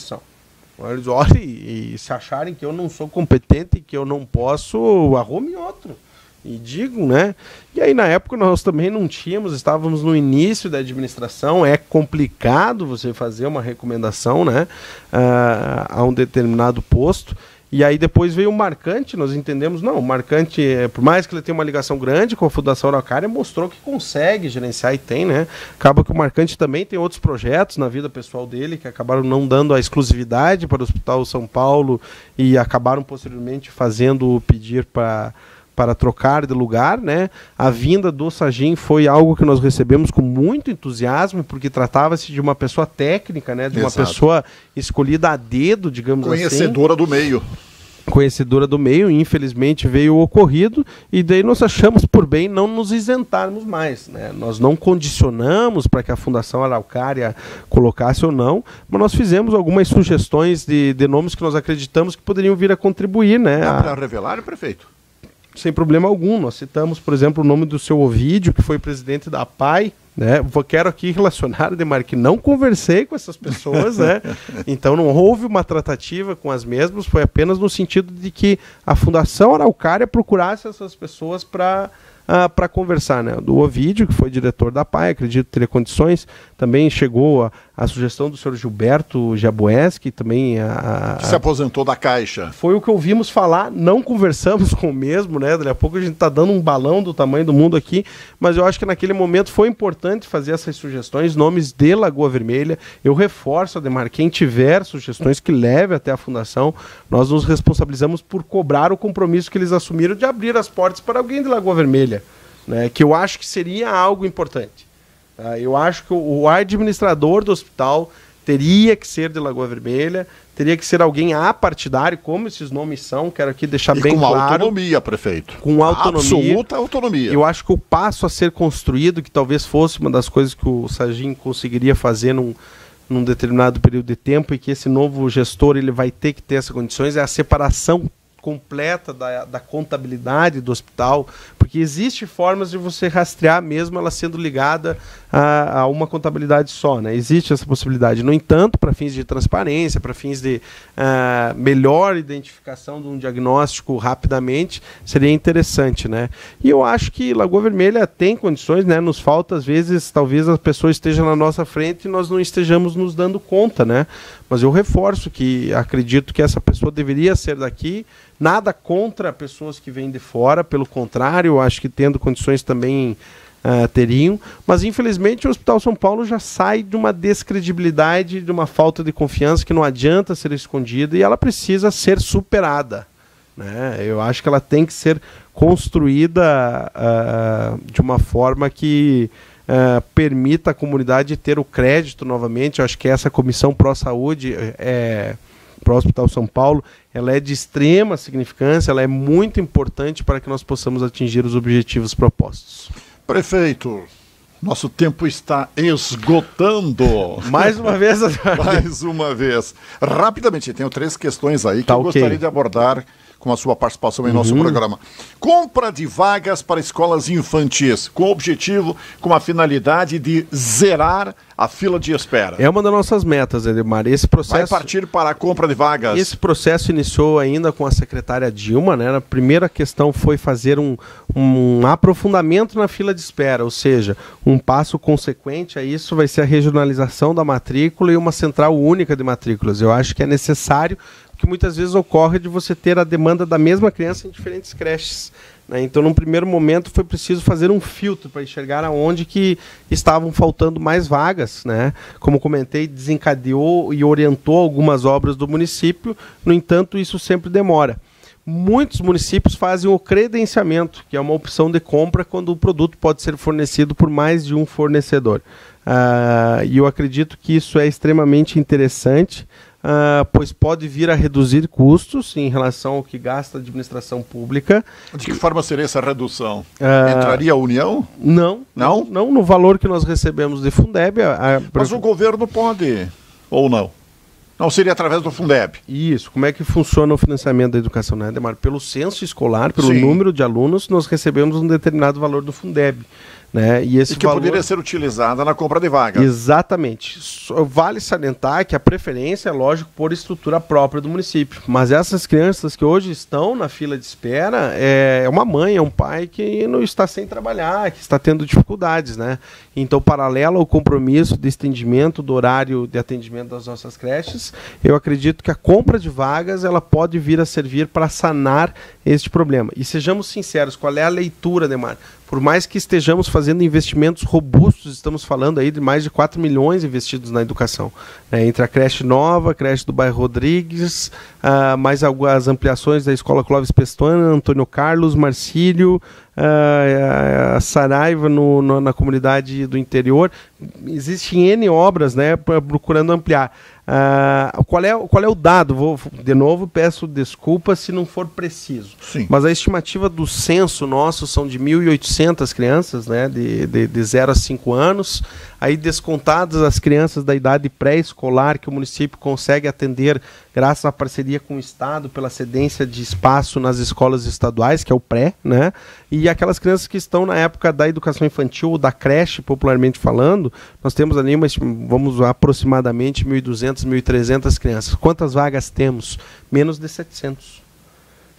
Eles olhem e, se acharem que eu não sou competente que eu não posso, arrume outro. E digam, né? E aí na época nós também não tínhamos, estávamos no início da administração, é complicado você fazer uma recomendação, né, ah, a um determinado posto. E aí depois veio o Marcante, nós entendemos, não, o Marcante, eh, por mais que ele tenha uma ligação grande com a Fundação Araucária, mostrou que consegue gerenciar e tem, né? Acaba que o Marcante também tem outros projetos na vida pessoal dele que acabaram não dando a exclusividade para o Hospital São Paulo e acabaram posteriormente fazendo o pedir para para trocar de lugar, né? A vinda do Sagim foi algo que nós recebemos com muito entusiasmo, porque tratava-se de uma pessoa técnica, né? De uma Exato. pessoa escolhida a dedo, digamos assim Conhecedora do meio. conhecedora do meio, infelizmente veio o ocorrido e daí nós achamos por bem não nos isentarmos mais, né? Nós não condicionamos para que a Fundação Araucária colocasse ou não, mas nós fizemos algumas sugestões de, de nomes que nós acreditamos que poderiam vir a contribuir, né? Dá A- para revelar, prefeito? Sem problema algum. Nós citamos, por exemplo, o nome do seu Ovídio, que foi presidente da PAI. Né? Vou- Quero aqui relacionar, Demar, que não conversei com essas pessoas, né? então não houve uma tratativa com as mesmas, foi apenas no sentido de que a Fundação Araucária procurasse essas pessoas para para conversar, né? Do Ovídio, que foi diretor da PAI, acredito ter condições, também chegou a, a sugestão do senhor Gilberto Jaboeski, também a, Que se aposentou da Caixa. foi o que ouvimos falar, não conversamos com o mesmo, né? Daqui a pouco a gente está dando um balão do tamanho do mundo aqui, mas eu acho que naquele momento foi importante fazer essas sugestões, nomes de Lagoa Vermelha. Eu reforço, Ademar, quem tiver sugestões que leve até a fundação, nós nos responsabilizamos por cobrar o compromisso que eles assumiram de abrir as portas para alguém de Lagoa Vermelha, né? Que eu acho que seria algo importante. tá? Eu acho que o administrador do hospital teria que ser de Lagoa Vermelha, teria que ser alguém apartidário, como esses nomes são, quero aqui deixar E bem com claro. autonomia, prefeito. Com autonomia. Absoluta autonomia. Eu acho que o passo a ser construído, que talvez fosse uma das coisas que o Sagim conseguiria fazer num, num determinado período de tempo e que esse novo gestor ele vai ter que ter essas condições, é a separação completa da, da contabilidade do hospital, porque existe formas de você rastrear mesmo ela sendo ligada a, a uma contabilidade só, né? Existe essa possibilidade. No entanto, para fins de transparência, para fins de ah, melhor identificação de um diagnóstico rapidamente, seria interessante, né? E eu acho que Lagoa Vermelha tem condições, né? Nos falta às vezes, talvez a pessoa esteja na nossa frente e nós não estejamos nos dando conta, né? Mas eu reforço que acredito que essa pessoa deveria ser daqui. Nada contra pessoas que vêm de fora, pelo contrário, acho que tendo condições também ah, teriam. Mas infelizmente o Hospital São Paulo já sai de uma descredibilidade, de uma falta de confiança que não adianta ser escondida e ela precisa ser superada. Né? Eu acho que ela tem que ser construída ah, de uma forma que ah, permita a comunidade ter o crédito novamente. Eu acho que essa comissão pró-saúde é para o Hospital São Paulo, ela é de extrema significância, ela é muito importante para que nós possamos atingir os objetivos propostos. Prefeito, nosso tempo está esgotando. Mais uma vez, Mais uma vez. Rapidamente, tenho três questões aí que Tá eu ok. gostaria de abordar com a sua participação em nosso programa. Compra de vagas para escolas infantis, com o objetivo, com a finalidade de zerar a fila de espera. é uma das nossas metas, Edmar. Esse Vai processo partir para a compra de vagas. Esse processo iniciou ainda com a secretária Dilma, né? A primeira questão foi fazer um, um aprofundamento na fila de espera, ou seja, um passo consequente a isso vai ser a regionalização da matrícula e uma central única de matrículas. Eu acho que é necessário, porque muitas vezes ocorre de você ter a demanda da mesma criança em diferentes creches. né? Então, num primeiro momento, foi preciso fazer um filtro para enxergar aonde que estavam faltando mais vagas. Né? Como comentei, desencadeou e orientou algumas obras do município, no entanto, isso sempre demora. Muitos municípios fazem o credenciamento, que é uma opção de compra quando o produto pode ser fornecido por mais de um fornecedor. Ah, e eu acredito que isso é extremamente interessante uh, pois pode vir a reduzir custos em relação ao que gasta a administração pública. De que forma seria essa redução? Uh, Entraria a União? Não, não, não, no valor que nós recebemos de Fundeb. A, a... Mas o governo pode ou não? Não seria através do Fundeb. Isso. Como é que funciona o financiamento da educação, né, Demar? Pelo censo escolar, pelo Sim. número de alunos, nós recebemos um determinado valor do Fundeb. Né? E, esse e que valor... poderia ser utilizada na compra de vagas. Exatamente. Vale salientar que a preferência é, lógico, por estrutura própria do município. Mas essas crianças que hoje estão na fila de espera é uma mãe, é um pai que não está sem trabalhar, que está tendo dificuldades. Né? Então, paralelo ao compromisso de estendimento do horário de atendimento das nossas creches, eu acredito que a compra de vagas ela pode vir a servir para sanar este problema. E sejamos sinceros, qual é a leitura, Demar? por mais que estejamos fazendo investimentos robustos, estamos falando aí de mais de 4 milhões investidos na educação. Né, entre a creche nova, a creche do bairro Rodrigues, uh, mais algumas ampliações da Escola Clóvis Pestana, Antônio Carlos, Marcílio, uh, a Saraiva no, no, na comunidade do interior. Existem N obras né, procurando ampliar. Uh, qual, é, qual é o dado? Vou, de novo, peço desculpa se não for preciso. Sim. Mas a estimativa do censo nosso são de 1.800 crianças, né, de, de, de 0 a 5 anos. Aí descontadas as crianças da idade pré-escolar que o município consegue atender graças à parceria com o Estado pela cedência de espaço nas escolas estaduais, que é o pré, né? E aquelas crianças que estão na época da educação infantil ou da creche, popularmente falando, nós temos ali, mas vamos aproximadamente 1.200, 1.300 crianças. Quantas vagas temos? Menos de 700.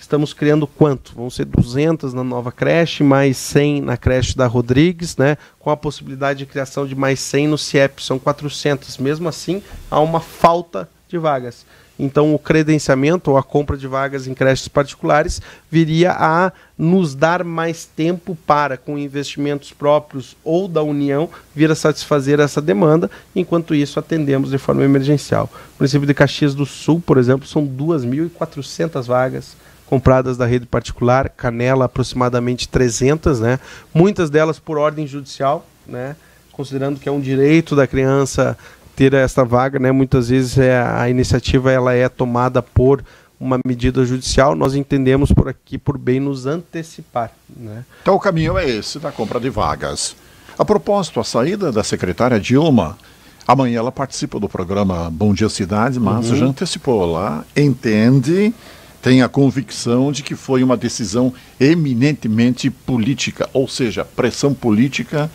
Estamos criando quanto? Vão ser 200 na nova creche, mais 100 na creche da Rodrigues, né? com a possibilidade de criação de mais 100 no CIEP, são 400. Mesmo assim, há uma falta de vagas. Então, o credenciamento ou a compra de vagas em creches particulares viria a nos dar mais tempo para, com investimentos próprios ou da União, vir a satisfazer essa demanda. Enquanto isso, atendemos de forma emergencial. O município de Caxias do Sul, por exemplo, são 2.400 vagas compradas da rede particular, Canela aproximadamente 300, né? Muitas delas por ordem judicial, né? Considerando que é um direito da criança ter essa vaga, né? Muitas vezes é, a iniciativa ela é tomada por uma medida judicial, nós entendemos por aqui por bem nos antecipar. Né? Então o caminho é esse da compra de vagas. A propósito, a saída da secretária Dilma, amanhã ela participa do programa Bom Dia Cidade, mas uhum. já antecipou lá, entende tem a convicção de que foi uma decisão eminentemente política, ou seja, pressão política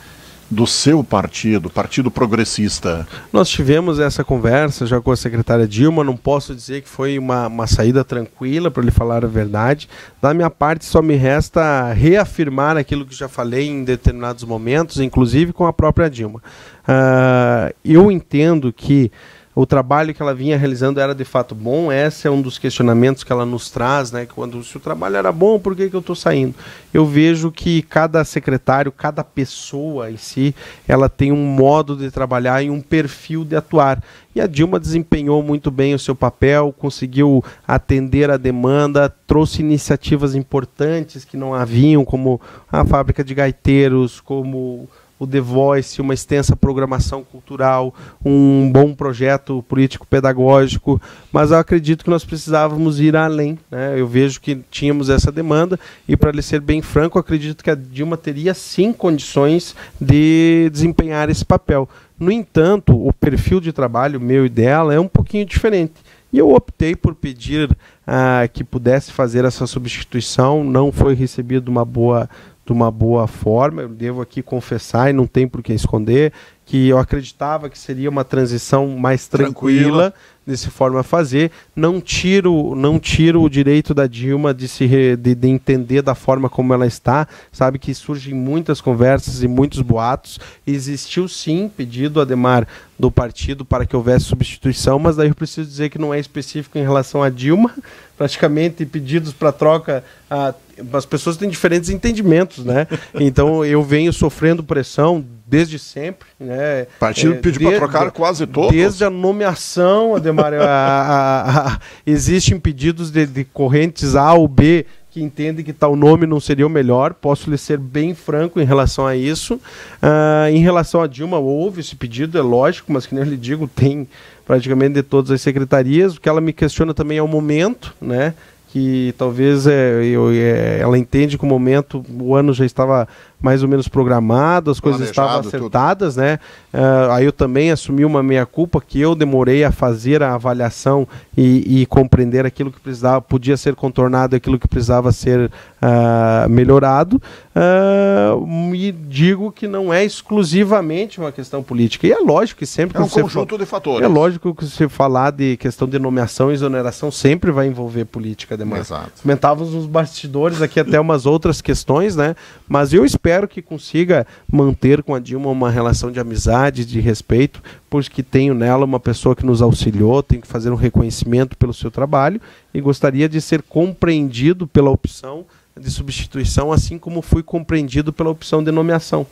do seu partido, Partido Progressista. Nós tivemos essa conversa já com a secretária Dilma, não posso dizer que foi uma, uma saída tranquila, para lhe falar a verdade. Da minha parte, só me resta reafirmar aquilo que já falei em determinados momentos, inclusive com a própria Dilma. Uh, eu entendo que o trabalho que ela vinha realizando era de fato bom. Esse é um dos questionamentos que ela nos traz, né? Quando se o trabalho era bom, por que, que eu estou saindo? Eu vejo que cada secretário, cada pessoa em si, ela tem um modo de trabalhar e um perfil de atuar. E a Dilma desempenhou muito bem o seu papel, conseguiu atender a demanda, trouxe iniciativas importantes que não haviam, como a fábrica de gaiteiros, como o The Voice, uma extensa programação cultural, um bom projeto político-pedagógico, mas eu acredito que nós precisávamos ir além. Né? Eu vejo que tínhamos essa demanda e, para lhe ser bem franco, acredito que a Dilma teria sim condições de desempenhar esse papel. No entanto, o perfil de trabalho meu e dela é um pouquinho diferente. E eu optei por pedir ah, que pudesse fazer essa substituição, não foi recebido uma boa de uma boa forma. Eu devo aqui confessar, e não tem por que esconder, que eu acreditava que seria uma transição mais tranquila, tranquila. desse forma a fazer. Não tiro, não tiro o direito da Dilma de se re, de, de, entender da forma como ela está. Sabe que surgem muitas conversas e muitos boatos. Existiu sim pedido, Ademar, do partido para que houvesse substituição, mas daí eu preciso dizer que não é específico em relação a Dilma. Praticamente pedidos para troca. A, as pessoas têm diferentes entendimentos, né? Então eu venho sofrendo pressão desde sempre, né? Partido é, pediu para trocar quase todos. Desde a nomeação, Ademar, a, a, a, existem pedidos de, de correntes A ou B que entende que tal nome não seria o melhor. Posso lhe ser bem franco em relação a isso. Uh, em relação a Dilma, houve esse pedido, é lógico, mas que nem eu lhe digo, tem praticamente de todas as secretarias. O que ela me questiona também é o momento, né? Que talvez é, eu, é, ela entende que o momento, o ano já estava mais ou menos programado, as coisas estavam acertadas, tudo. né? Uh, aí eu também assumi uma meia-culpa que eu demorei a fazer a avaliação e, e, compreender aquilo que precisava, podia ser contornado, aquilo que precisava ser uh, melhorado. Uh, e digo que não é exclusivamente uma questão política. E é lógico que sempre. É um conjunto de fatores. É lógico que se falar de questão de nomeação e exoneração sempre vai envolver política, demais. Exato. Comentávamos nos bastidores aqui até umas outras questões, né? Mas eu espero que consiga manter com a Dilma uma relação de amizade, de respeito, porque tenho nela uma pessoa que nos auxiliou, tenho que fazer um reconhecimento pelo seu trabalho e gostaria de ser compreendido pela opção de substituição, assim como fui compreendido pela opção de nomeação.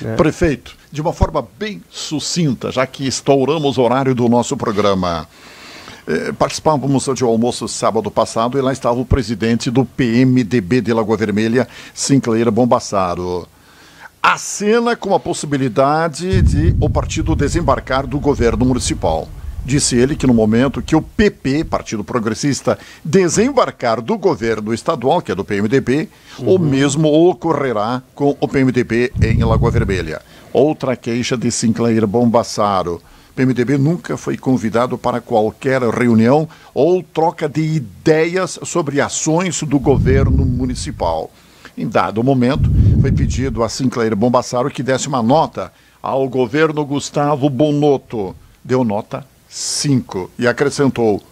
Né? Prefeito, de uma forma bem sucinta, já que estouramos o horário do nosso programa. Eh, participávamos de um almoço sábado passado e lá estava o presidente do PMDB de Lagoa Vermelha, Sinclair Bombassaro. A cena com a possibilidade de o partido desembarcar do governo municipal. Disse ele que no momento que o PP, Partido Progressista, desembarcar do governo estadual, que é do PMDB, uhum. o mesmo ocorrerá com o PMDB em Lagoa Vermelha. Outra queixa de Sinclair Bombassaro. PMDB nunca foi convidado para qualquer reunião ou troca de ideias sobre ações do governo municipal. Em dado momento, foi pedido a Sinclair Bombassaro que desse uma nota ao governo Gustavo Bonotto. Deu nota 5 e acrescentou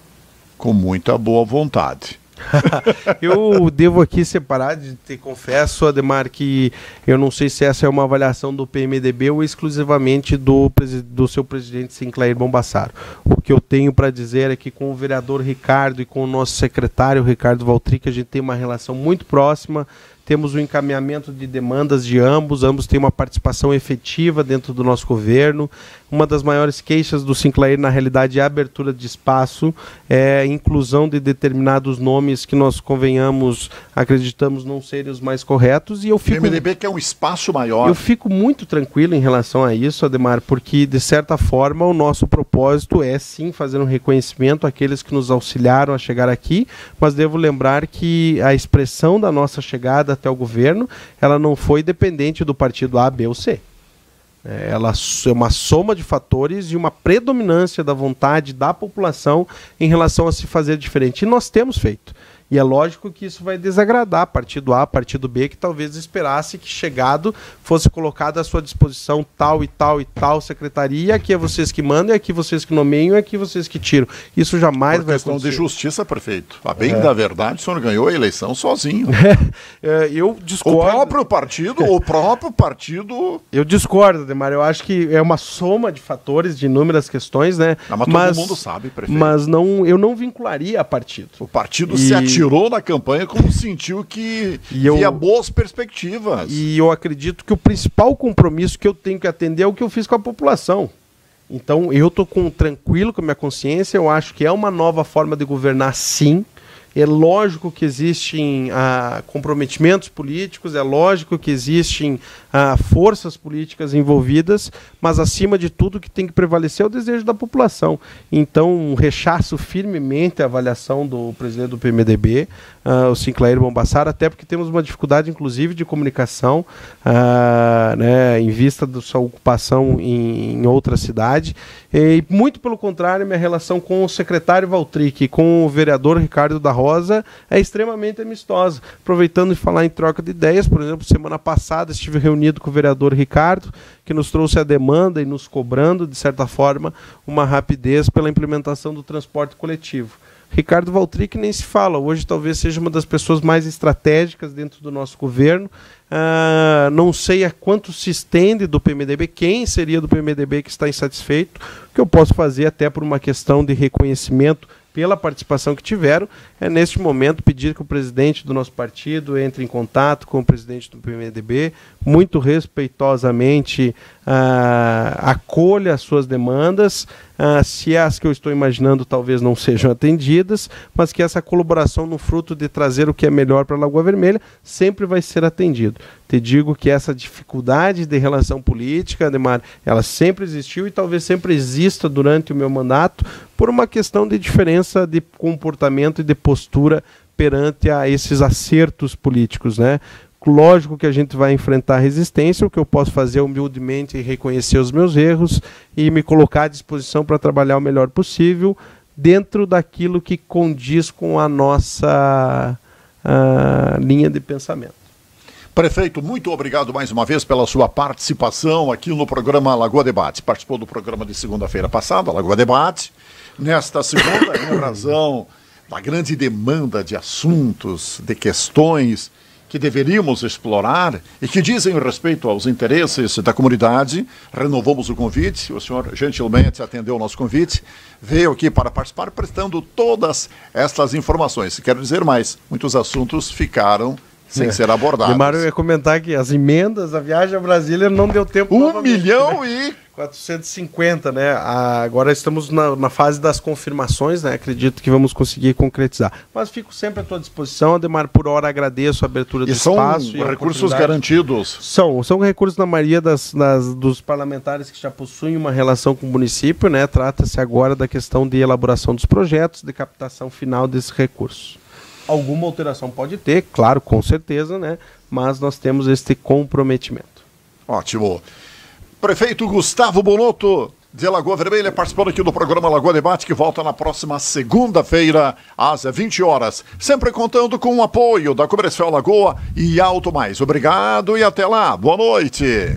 com muita boa vontade. eu devo aqui separar, de te confesso, Ademar, que eu não sei se essa é uma avaliação do PMDB ou exclusivamente do, do seu presidente Sinclair Bombassaro. O que eu tenho para dizer é que com o vereador Ricardo e com o nosso secretário Ricardo Valtric, a gente tem uma relação muito próxima temos o encaminhamento de demandas de ambos, ambos têm uma participação efetiva dentro do nosso governo. Uma das maiores queixas do Sinclair, na realidade, é a abertura de espaço, é a inclusão de determinados nomes que nós convenhamos, acreditamos não serem os mais corretos. E eu fico. O MDB quer um espaço maior. Eu fico muito tranquilo em relação a isso, Ademar, porque, de certa forma, o nosso propósito é sim fazer um reconhecimento àqueles que nos auxiliaram a chegar aqui, mas devo lembrar que a expressão da nossa chegada até o governo, ela não foi dependente do partido A, B ou C. É, ela é uma soma de fatores e uma predominância da vontade da população em relação a se fazer diferente. E nós temos feito. E é lógico que isso vai desagradar partido A, partido B, que talvez esperasse que chegado fosse colocado à sua disposição tal e tal e tal secretaria, aqui é vocês que mandam, aqui vocês que nomeiam, aqui vocês que tiram. Isso jamais Por vai questão de justiça, prefeito. A bem é. da verdade, o senhor ganhou a eleição sozinho. É, eu discordo. O próprio partido, o próprio partido... Eu discordo, Demar. Eu acho que é uma soma de fatores, de inúmeras questões, né? Não, mas, mas todo mundo sabe, prefeito. Mas não, eu não vincularia a partido. O partido e... se atirou na campanha como sentiu que e eu, via boas perspectivas. E eu acredito que o principal compromisso que eu tenho que atender é o que eu fiz com a população. Então eu estou com, tranquilo com a minha consciência, eu acho que é uma nova forma de governar sim. É lógico que existem ah, comprometimentos políticos, é lógico que existem ah, forças políticas envolvidas, mas acima de tudo o que tem que prevalecer é o desejo da população. Então, rechaço firmemente a avaliação do presidente do PMDB, ah, o Sinclair Bombassar, até porque temos uma dificuldade, inclusive, de comunicação, ah, né, em vista da sua ocupação em, em outra cidade. E, muito pelo contrário, minha relação com o secretário Valtric e com o vereador Ricardo da Rosa é extremamente amistosa. Aproveitando de falar em troca de ideias, por exemplo, semana passada estive reunido com o vereador Ricardo, que nos trouxe a demanda e nos cobrando, de certa forma, uma rapidez pela implementação do transporte coletivo. Ricardo Valtric nem se fala. Hoje talvez seja uma das pessoas mais estratégicas dentro do nosso governo. Uh, não sei a quanto se estende do PMDB, quem seria do PMDB que está insatisfeito. O que eu posso fazer, até por uma questão de reconhecimento pela participação que tiveram. É neste momento pedir que o presidente do nosso partido entre em contato com o presidente do PMDB, muito respeitosamente uh, acolha as suas demandas, uh, se as que eu estou imaginando talvez não sejam atendidas, mas que essa colaboração no fruto de trazer o que é melhor para a Lagoa Vermelha sempre vai ser atendido. Te digo que essa dificuldade de relação política, Ademar, ela sempre existiu e talvez sempre exista durante o meu mandato por uma questão de diferença de comportamento e de postura perante a esses acertos políticos, né? Lógico que a gente vai enfrentar resistência, o que eu posso fazer humildemente é reconhecer os meus erros e me colocar à disposição para trabalhar o melhor possível dentro daquilo que condiz com a nossa uh, linha de pensamento. Prefeito, muito obrigado mais uma vez pela sua participação aqui no programa Lagoa Debate. Participou do programa de segunda-feira passada, Lagoa Debate. Nesta segunda, em razão da grande demanda de assuntos, de questões que deveríamos explorar e que dizem respeito aos interesses da comunidade. Renovamos o convite, o senhor gentilmente atendeu o nosso convite, veio aqui para participar prestando todas estas informações. Quero dizer mais, muitos assuntos ficaram sem ser abordados. Mário ia comentar que as emendas da viagem a Brasília não deu tempo. Um milhão né? e 450, né? Agora estamos na, na, fase das confirmações, né? Acredito que vamos conseguir concretizar. Mas fico sempre à tua disposição, Ademar. Por hora agradeço a abertura e do são espaço. e recursos garantidos? São, são recursos na maioria das, das, dos parlamentares que já possuem uma relação com o município, né? Trata-se agora da questão de elaboração dos projetos, de captação final desses recursos. Alguma alteração pode ter, claro, com certeza, né? Mas nós temos este comprometimento. Ótimo. Prefeito Gustavo Bonotto, de Lagoa Vermelha, participando aqui do programa Lagoa Debate, que volta na próxima segunda-feira, às 20 horas. Sempre contando com o apoio da Comercial Lagoa e Alto Mais. Obrigado e até lá. Boa noite.